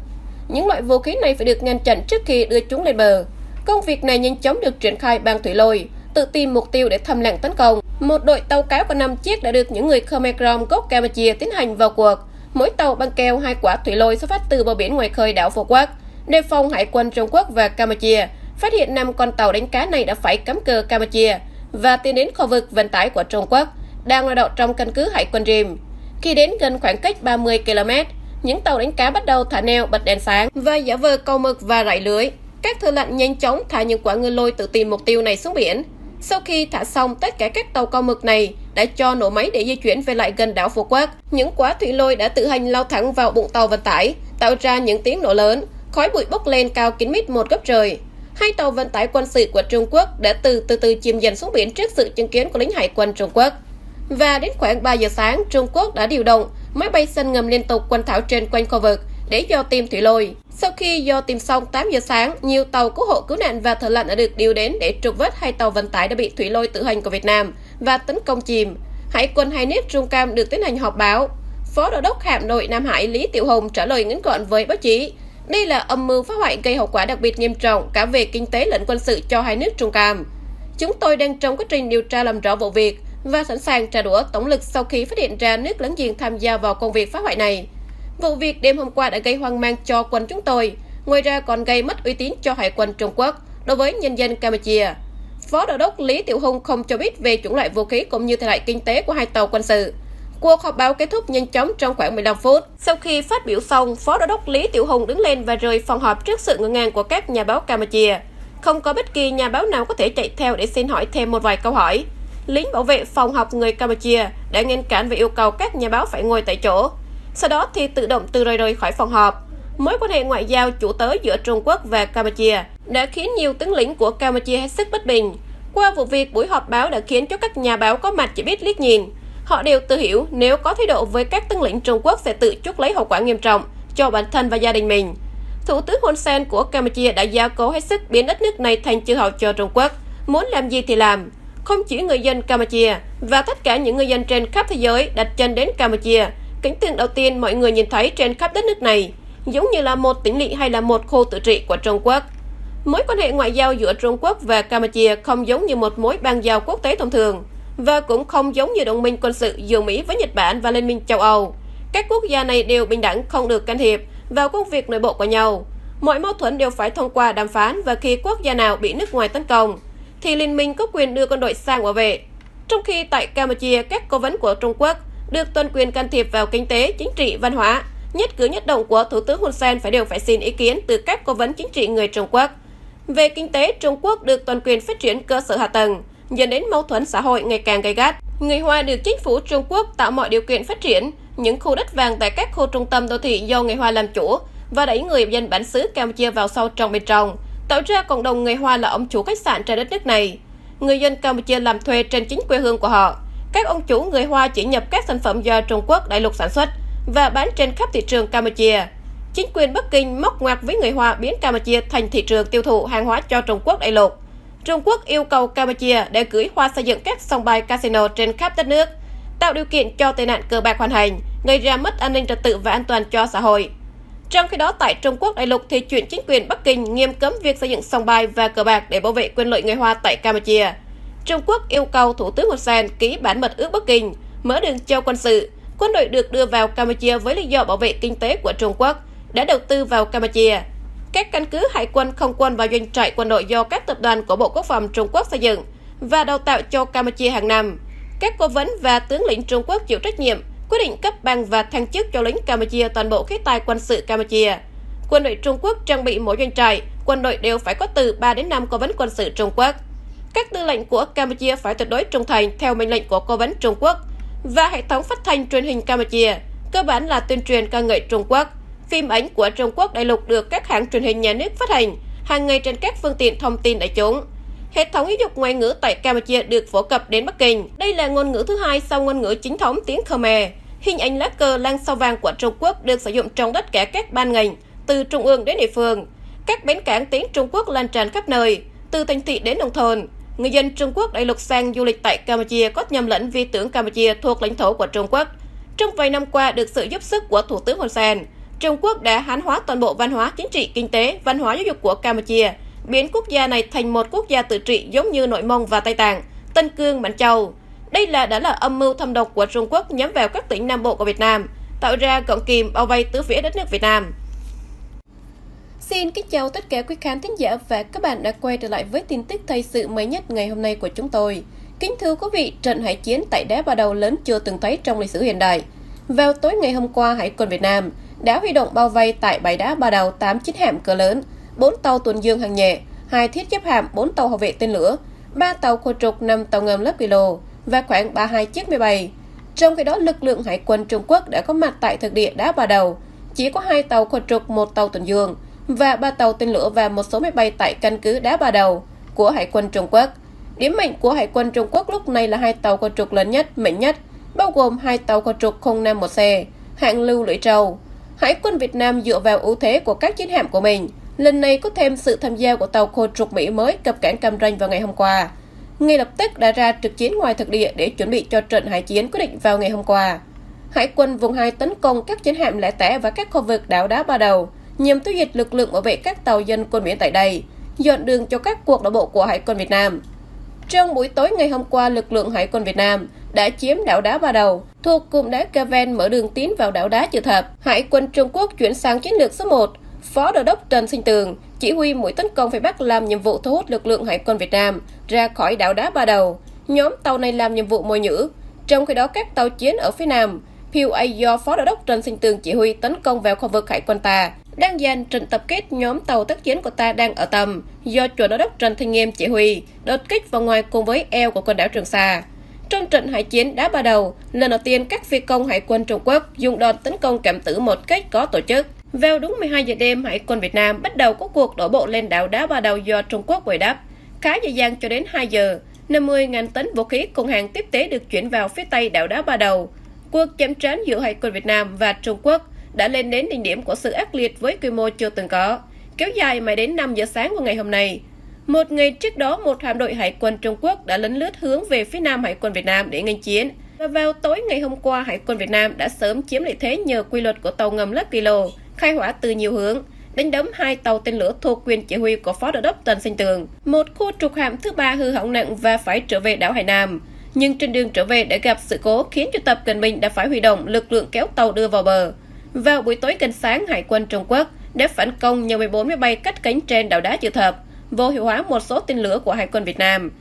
Những loại vũ khí này phải được ngăn chặn trước khi đưa chúng lên bờ. Công việc này nhanh chóng được triển khai bằng thủy lôi, tự tìm mục tiêu để thầm lặng tấn công. Một đội tàu cáo có 5 chiếc đã được những người Khmer Krom gốc Campuchia tiến hành vào cuộc. Mỗi tàu băng keo hai quả thủy lôi xuất phát từ bờ biển ngoài khơi đảo Phú Quốc. Đề phòng hải quân Trung Quốc và Campuchia phát hiện năm con tàu đánh cá này đã phải cắm cờ Campuchia và tiến đến khu vực vận tải của Trung Quốc đang hoạt động trong căn cứ hải quân Rim. Khi đến gần khoảng cách 30 km, những tàu đánh cá bắt đầu thả neo bật đèn sáng và giả vờ câu mực và rải lưới. Các thợ lặn nhanh chóng thả những quả ngư lôi tự tìm mục tiêu này xuống biển. Sau khi thả xong tất cả các tàu câu mực này đã cho nổ máy để di chuyển về lại gần đảo Phú Quốc. Những quả thủy lôi đã tự hành lao thẳng vào bụng tàu vận tải, tạo ra những tiếng nổ lớn, khói bụi bốc lên cao kín mít một gấp trời. Hai tàu vận tải quân sự của Trung Quốc đã từ từ từ chìm dần xuống biển trước sự chứng kiến của lính hải quân Trung Quốc. Và đến khoảng 3 giờ sáng, Trung Quốc đã điều động máy bay sân ngầm liên tục quanh thảo trên quanh khu vực để do tìm thủy lôi. Sau khi do tìm xong 8 giờ sáng, nhiều tàu cứu hộ cứu nạn và thợ lặn đã được điều đến để trục vớt hai tàu vận tải đã bị thủy lôi tự hành của Việt Nam và tấn công chìm. Hải quân hai nước Trung Cam được tiến hành họp báo. Phó Đô đốc Hạm đội Nam Hải Lý Tiểu Hồng trả lời ngắn gọn với báo chí. Đây là âm mưu phá hoại gây hậu quả đặc biệt nghiêm trọng cả về kinh tế lẫn quân sự cho hai nước Trung Cam. Chúng tôi đang trong quá trình điều tra làm rõ vụ việc và sẵn sàng trả đũa tổng lực sau khi phát hiện ra nước láng giềng tham gia vào công việc phá hoại này. Vụ việc đêm hôm qua đã gây hoang mang cho quân chúng tôi, ngoài ra còn gây mất uy tín cho hải quân Trung Quốc đối với nhân dân Campuchia. Phó Đô đốc Lý Tiểu Hùng không cho biết về chủng loại vũ khí cũng như thiệt hại kinh tế của hai tàu quân sự. Cuộc họp báo kết thúc nhanh chóng trong khoảng 15 phút. Sau khi phát biểu xong, Phó Đô đốc Lý Tiểu Hùng đứng lên và rời phòng họp trước sự ngỡ ngàng của các nhà báo Campuchia. Không có bất kỳ nhà báo nào có thể chạy theo để xin hỏi thêm một vài câu hỏi. Lính bảo vệ phòng họp người Campuchia đã ngăn cản và yêu cầu các nhà báo phải ngồi tại chỗ. Sau đó thì tự động từ rời rời khỏi phòng họp. Mối quan hệ ngoại giao chủ tới giữa Trung Quốc và Campuchia đã khiến nhiều tướng lĩnh của Campuchia hết sức bất bình. Qua vụ việc, buổi họp báo đã khiến cho các nhà báo có mặt chỉ biết liếc nhìn. Họ đều tự hiểu nếu có thái độ với các tướng lĩnh Trung Quốc sẽ tự chuốc lấy hậu quả nghiêm trọng cho bản thân và gia đình mình. Thủ tướng Hun Sen của Campuchia đã giao cố hết sức biến đất nước này thành chư hầu cho Trung Quốc. Muốn làm gì thì làm. Không chỉ người dân Campuchia và tất cả những người dân trên khắp thế giới đặt chân đến Campuchia, cảnh tượng đầu tiên mọi người nhìn thấy trên khắp đất nước này giống như là một tỉnh lỵ hay là một khu tự trị của Trung Quốc. Mối quan hệ ngoại giao giữa Trung Quốc và Campuchia không giống như một mối bang giao quốc tế thông thường và cũng không giống như đồng minh quân sự giữa Mỹ với Nhật Bản và Liên minh châu Âu. Các quốc gia này đều bình đẳng không được can thiệp vào công việc nội bộ của nhau. Mọi mâu thuẫn đều phải thông qua đàm phán và khi quốc gia nào bị nước ngoài tấn công, thì liên minh có quyền đưa quân đội sang bảo vệ. Trong khi tại Campuchia, các cố vấn của Trung Quốc được toàn quyền can thiệp vào kinh tế, chính trị, văn hóa, nhất cử nhất động của Thủ tướng Hun Sen phải đều phải xin ý kiến từ các cố vấn chính trị người Trung Quốc. Về kinh tế, Trung Quốc được toàn quyền phát triển cơ sở hạ tầng, dẫn đến mâu thuẫn xã hội ngày càng gay gắt. Người Hoa được chính phủ Trung Quốc tạo mọi điều kiện phát triển những khu đất vàng tại các khu trung tâm đô thị do người Hoa làm chủ và đẩy người dân bản xứ Campuchia vào sâu trong bên trong, tạo ra cộng đồng người Hoa là ông chủ khách sạn trên đất nước này. Người dân Campuchia làm thuê trên chính quê hương của họ. Các ông chủ người Hoa chỉ nhập các sản phẩm do Trung Quốc đại lục sản xuất và bán trên khắp thị trường Campuchia. Chính quyền Bắc Kinh móc ngoặt với người Hoa biến Campuchia thành thị trường tiêu thụ hàng hóa cho Trung Quốc đại lục. Trung Quốc yêu cầu Campuchia để gửi Hoa xây dựng các sòng bài casino trên khắp đất nước, tạo điều kiện cho tệ nạn cờ bạc hoàn hành, gây ra mất an ninh trật tự và an toàn cho xã hội. Trong khi đó, tại Trung Quốc đại lục thì chuyện chính quyền Bắc Kinh nghiêm cấm việc xây dựng sòng bài và cờ bạc để bảo vệ quyền lợi người Hoa tại Campuchia. Trung Quốc yêu cầu Thủ tướng Hun Sen ký bản mật ước Bắc Kinh, mở đường cho quân sự. Quân đội được đưa vào Campuchia với lý do bảo vệ kinh tế của Trung Quốc, đã đầu tư vào Campuchia. Các căn cứ hải quân không quân và doanh trại quân đội do các tập đoàn của Bộ Quốc phòng Trung Quốc xây dựng và đào tạo cho Campuchia hàng năm. Các cố vấn và tướng lĩnh Trung Quốc chịu trách nhiệm quyết định cấp bằng và thăng chức cho lính Campuchia toàn bộ khí tài quân sự Campuchia. Quân đội Trung Quốc trang bị mỗi doanh trại, quân đội đều phải có từ 3 đến 5 cố vấn quân sự Trung Quốc. Các tư lệnh của Campuchia phải tuyệt đối trung thành theo mệnh lệnh của cố vấn Trung Quốc và hệ thống phát thanh truyền hình Campuchia cơ bản là tuyên truyền ca ngợi Trung Quốc. Phim ảnh của Trung Quốc đại lục được các hãng truyền hình nhà nước phát hành hàng ngày trên các phương tiện thông tin đại chúng. Hệ thống giáo dục ngoại ngữ tại Campuchia được phổ cập đến Bắc Kinh. Đây là ngôn ngữ thứ hai sau ngôn ngữ chính thống tiếng Khmer. Hình ảnh lá cờ lan sao vàng của Trung Quốc được sử dụng trong tất cả các ban ngành, từ trung ương đến địa phương. Các bến cảng tiếng Trung Quốc lan tràn khắp nơi, từ thành thị đến nông thôn. Người dân Trung Quốc đại lục sang du lịch tại Campuchia có nhầm lẫn vi tưởng Campuchia thuộc lãnh thổ của Trung Quốc. Trong vài năm qua, được sự giúp sức của Thủ tướng Hun Sen, Trung Quốc đã hán hóa toàn bộ văn hóa chính trị, kinh tế, văn hóa giáo dục của Campuchia biến quốc gia này thành một quốc gia tự trị giống như Nội Mông và Tây Tạng, Tân Cương, Mãn Châu. Đây là đã là âm mưu thâm độc của Trung Quốc nhắm vào các tỉnh Nam Bộ của Việt Nam, tạo ra cổng kìm bao vây tứ phía đất nước Việt Nam. Xin kính chào tất cả quý khán thính giả và các bạn đã quay trở lại với tin tức thời sự mới nhất ngày hôm nay của chúng tôi. Kính thưa quý vị, trận hải chiến tại đá ba đầu lớn chưa từng thấy trong lịch sử hiện đại. Vào tối ngày hôm qua, Hải quân Việt Nam đã huy động bao vây tại bãi đá ba đầu 8 chiếc hạm cỡ lớn, 4 tàu tuần dương hàng nhẹ, hai thiết giáp hạm, 4 tàu hộ vệ tên lửa, 3 tàu khu trục, 5 tàu ngầm lớp kilo và khoảng 32 chiếc máy bay. Trong khi đó, lực lượng hải quân Trung Quốc đã có mặt tại thực địa đá ba đầu, chỉ có hai tàu khu trục, một tàu tuần dương và ba tàu tên lửa và một số máy bay tại căn cứ đá ba đầu của Hải quân Trung Quốc. Điểm mạnh của Hải quân Trung Quốc lúc này là hai tàu khu trục lớn nhất, mạnh nhất, bao gồm hai tàu khu trục 051C, hạng lưu lưỡi trâu. Hải quân Việt Nam dựa vào ưu thế của các chiến hạm của mình, lần này có thêm sự tham gia của tàu khô trục Mỹ mới cập cảng Cam Ranh vào ngày hôm qua. Ngay lập tức đã ra trực chiến ngoài thực địa để chuẩn bị cho trận hải chiến quyết định vào ngày hôm qua. Hải quân vùng 2 tấn công các chiến hạm lẻ tẻ và các khu vực đảo đá ba đầu, nhằm tiêu diệt lực lượng bảo vệ các tàu dân quân biển tại đây, dọn đường cho các cuộc đổ bộ của Hải quân Việt Nam. Trong buổi tối ngày hôm qua, lực lượng Hải quân Việt Nam đã chiếm đảo đá Ba Đầu, thuộc cụm đá Caven mở đường tiến vào đảo đá chữ Thập. Hải quân Trung Quốc chuyển sang chiến lược số 1. Phó Đô đốc Trần Sinh Tường chỉ huy mũi tấn công phía Bắc làm nhiệm vụ thu hút lực lượng Hải quân Việt Nam ra khỏi đảo đá Ba Đầu. Nhóm tàu này làm nhiệm vụ mồi nhữ. Trong khi đó, các tàu chiến ở phía Nam, PUA do Phó Đô đốc Trần Sinh Tường chỉ huy tấn công vào khu vực Hải quân ta, đang dàn trận tập kết nhóm tàu tác chiến của ta đang ở tầm do chuẩn đô đốc Trần Thanh Nghiêm chỉ huy đột kích vào ngoài cùng với eo của quần đảo Trường Sa. Trong trận hải chiến đá ba đầu, lần đầu tiên các phi công hải quân Trung Quốc dùng đòn tấn công cảm tử một cách có tổ chức. Vào đúng 12 giờ đêm, Hải quân Việt Nam bắt đầu có cuộc đổ bộ lên đảo đá ba đầu do Trung Quốc bồi đắp. Khá dễ dàng cho đến 2 giờ, 50.000 tấn vũ khí cùng hàng tiếp tế được chuyển vào phía tây đảo đá ba đầu. Cuộc chém trán giữa Hải quân Việt Nam và Trung Quốc đã lên đến đỉnh điểm của sự ác liệt với quy mô chưa từng có, kéo dài mãi đến 5 giờ sáng của ngày hôm nay. Một ngày trước đó, một hạm đội hải quân Trung Quốc đã lấn lướt hướng về phía nam hải quân Việt Nam để nghênh chiến. Và vào tối ngày hôm qua, hải quân Việt Nam đã sớm chiếm lợi thế nhờ quy luật của tàu ngầm lớp kilo, khai hỏa từ nhiều hướng, đánh đấm hai tàu tên lửa thuộc quyền chỉ huy của Phó Đô đốc Tần Sinh Tường. Một khu trục hạm thứ ba hư hỏng nặng và phải trở về đảo Hải Nam. Nhưng trên đường trở về đã gặp sự cố khiến cho Tập Cận Bình đã phải huy động lực lượng kéo tàu đưa vào bờ. Vào buổi tối gần sáng, Hải quân Trung Quốc đã phản công nhờ 14 máy bay cắt cánh trên đảo đá chữ Thập, vô hiệu hóa một số tên lửa của Hải quân Việt Nam.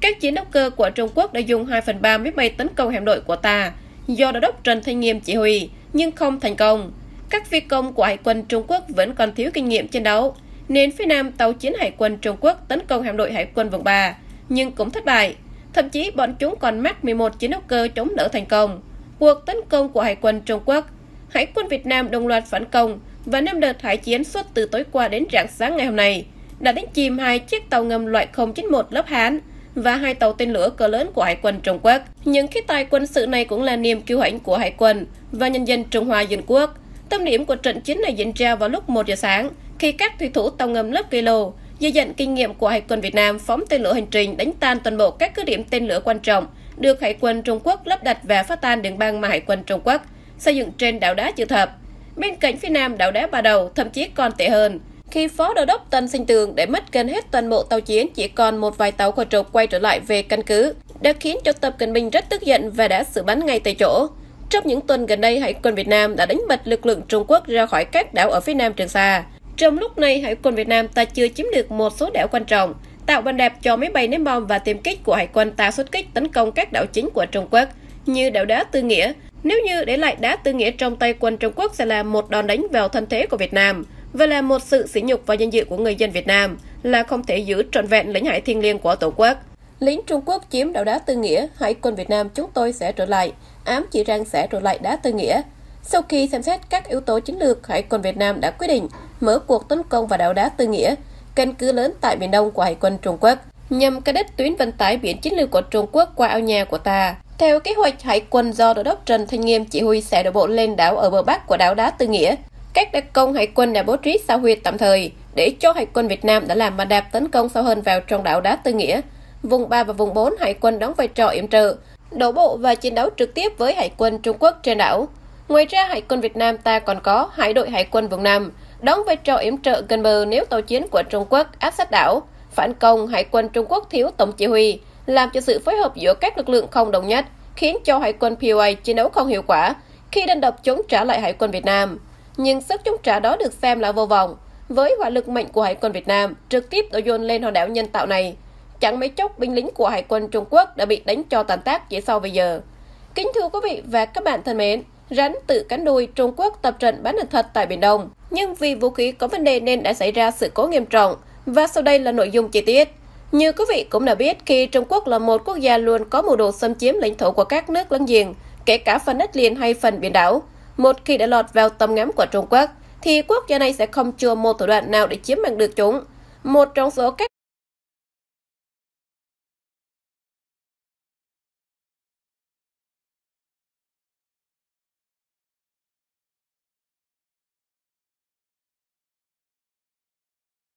Các chiến đấu cơ của Trung Quốc đã dùng 2 phần 3 máy bay tấn công hạm đội của ta, do đô đốc Trần Thanh Nghiêm chỉ huy, nhưng không thành công. Các phi công của Hải quân Trung Quốc vẫn còn thiếu kinh nghiệm chiến đấu, nên phía Nam tàu chiến Hải quân Trung Quốc tấn công hạm đội Hải quân vùng 3, nhưng cũng thất bại. Thậm chí bọn chúng còn mắc 11 chiến đấu cơ chống đỡ thành công. Cuộc tấn công của Hải quân Trung Quốc Hải quân Việt Nam đồng loạt phản công và năm đợt hải chiến suốt từ tối qua đến rạng sáng ngày hôm nay đã đánh chìm hai chiếc tàu ngầm loại 091 lớp Hán và hai tàu tên lửa cỡ lớn của Hải quân Trung Quốc. Những khí tài quân sự này cũng là niềm kiêu hãnh của Hải quân và nhân dân Trung Hoa Dân Quốc. Tâm điểm của trận chiến này diễn ra vào lúc 1 giờ sáng, khi các thủy thủ tàu ngầm lớp Kilo dây dặn kinh nghiệm của Hải quân Việt Nam phóng tên lửa hành trình đánh tan toàn bộ các cứ điểm tên lửa quan trọng, được Hải quân Trung Quốc lắp đặt và phát tan đường băng mà Hải quân Trung Quốc xây dựng trên đảo đá chữ thập. Bên cạnh phía nam đảo đá Bà Đầu, thậm chí còn tệ hơn. Khi Phó Đô đốc Tân Sinh Tường để mất gần hết toàn bộ tàu chiến, chỉ còn một vài tàu khởi trục quay trở lại về căn cứ, đã khiến cho Tập Cận Bình rất tức giận và đã xử bắn ngay tại chỗ. Trong những tuần gần đây, Hải quân Việt Nam đã đánh bật lực lượng Trung Quốc ra khỏi các đảo ở phía nam Trường Sa. Trong lúc này, Hải quân Việt Nam ta chưa chiếm được một số đảo quan trọng, tạo bàn đạp cho máy bay ném bom và tiêm kích của Hải quân ta xuất kích tấn công các đảo chính của Trung Quốc như đảo đá Tư Nghĩa, nếu như để lại đá tư nghĩa trong tay quân Trung Quốc sẽ là một đòn đánh vào thân thế của Việt Nam và là một sự sỉ nhục và danh dự của người dân Việt Nam là không thể giữ trọn vẹn lãnh hải thiêng liêng của Tổ quốc. Lính Trung Quốc chiếm đảo đá Tư Nghĩa, hải quân Việt Nam chúng tôi sẽ trở lại, ám chỉ rằng sẽ trở lại đá Tư Nghĩa. Sau khi xem xét các yếu tố chiến lược, Hải quân Việt Nam đã quyết định mở cuộc tấn công vào đảo đá Tư Nghĩa, căn cứ lớn tại miền đông của Hải quân Trung Quốc, nhằm cắt đứt tuyến vận tải biển chiến lược của Trung Quốc qua ao nhà của ta. Theo kế hoạch hải quân do Đô đốc Trần Thanh Nghiêm chỉ huy sẽ đổ bộ lên đảo ở bờ bắc của đảo Đá Tư Nghĩa. Các đặc công hải quân đã bố trí sao huyệt tạm thời để cho hải quân Việt Nam đã làm mà đạp tấn công sâu hơn vào trong đảo Đá Tư Nghĩa. Vùng 3 và vùng 4 hải quân đóng vai trò yểm trợ, đổ bộ và chiến đấu trực tiếp với hải quân Trung Quốc trên đảo. Ngoài ra, hải quân Việt Nam ta còn có hải đội hải quân vùng Nam đóng vai trò yểm trợ gần bờ nếu tàu chiến của Trung Quốc áp sát đảo, phản công Hải quân Trung Quốc thiếu tổng chỉ huy, làm cho sự phối hợp giữa các lực lượng không đồng nhất, khiến cho Hải quân POA chiến đấu không hiệu quả khi đơn độc chống trả lại Hải quân Việt Nam. Nhưng sức chống trả đó được xem là vô vọng, với hỏa lực mạnh của Hải quân Việt Nam trực tiếp đổ dồn lên hòn đảo nhân tạo này. Chẳng mấy chốc binh lính của Hải quân Trung Quốc đã bị đánh cho tàn tác chỉ sau bây giờ. Kính thưa quý vị và các bạn thân mến, rắn tự cắn đuôi Trung Quốc tập trận bắn đạn thật tại Biển Đông. Nhưng vì vũ khí có vấn đề nên đã xảy ra sự cố nghiêm trọng. Và sau đây là nội dung chi tiết. Như quý vị cũng đã biết, khi Trung Quốc là một quốc gia luôn có mưu đồ xâm chiếm lãnh thổ của các nước láng giềng, kể cả phần đất liền hay phần biển đảo, một khi đã lọt vào tầm ngắm của Trung Quốc, thì quốc gia này sẽ không chừa một thủ đoạn nào để chiếm bằng được chúng. Một trong số các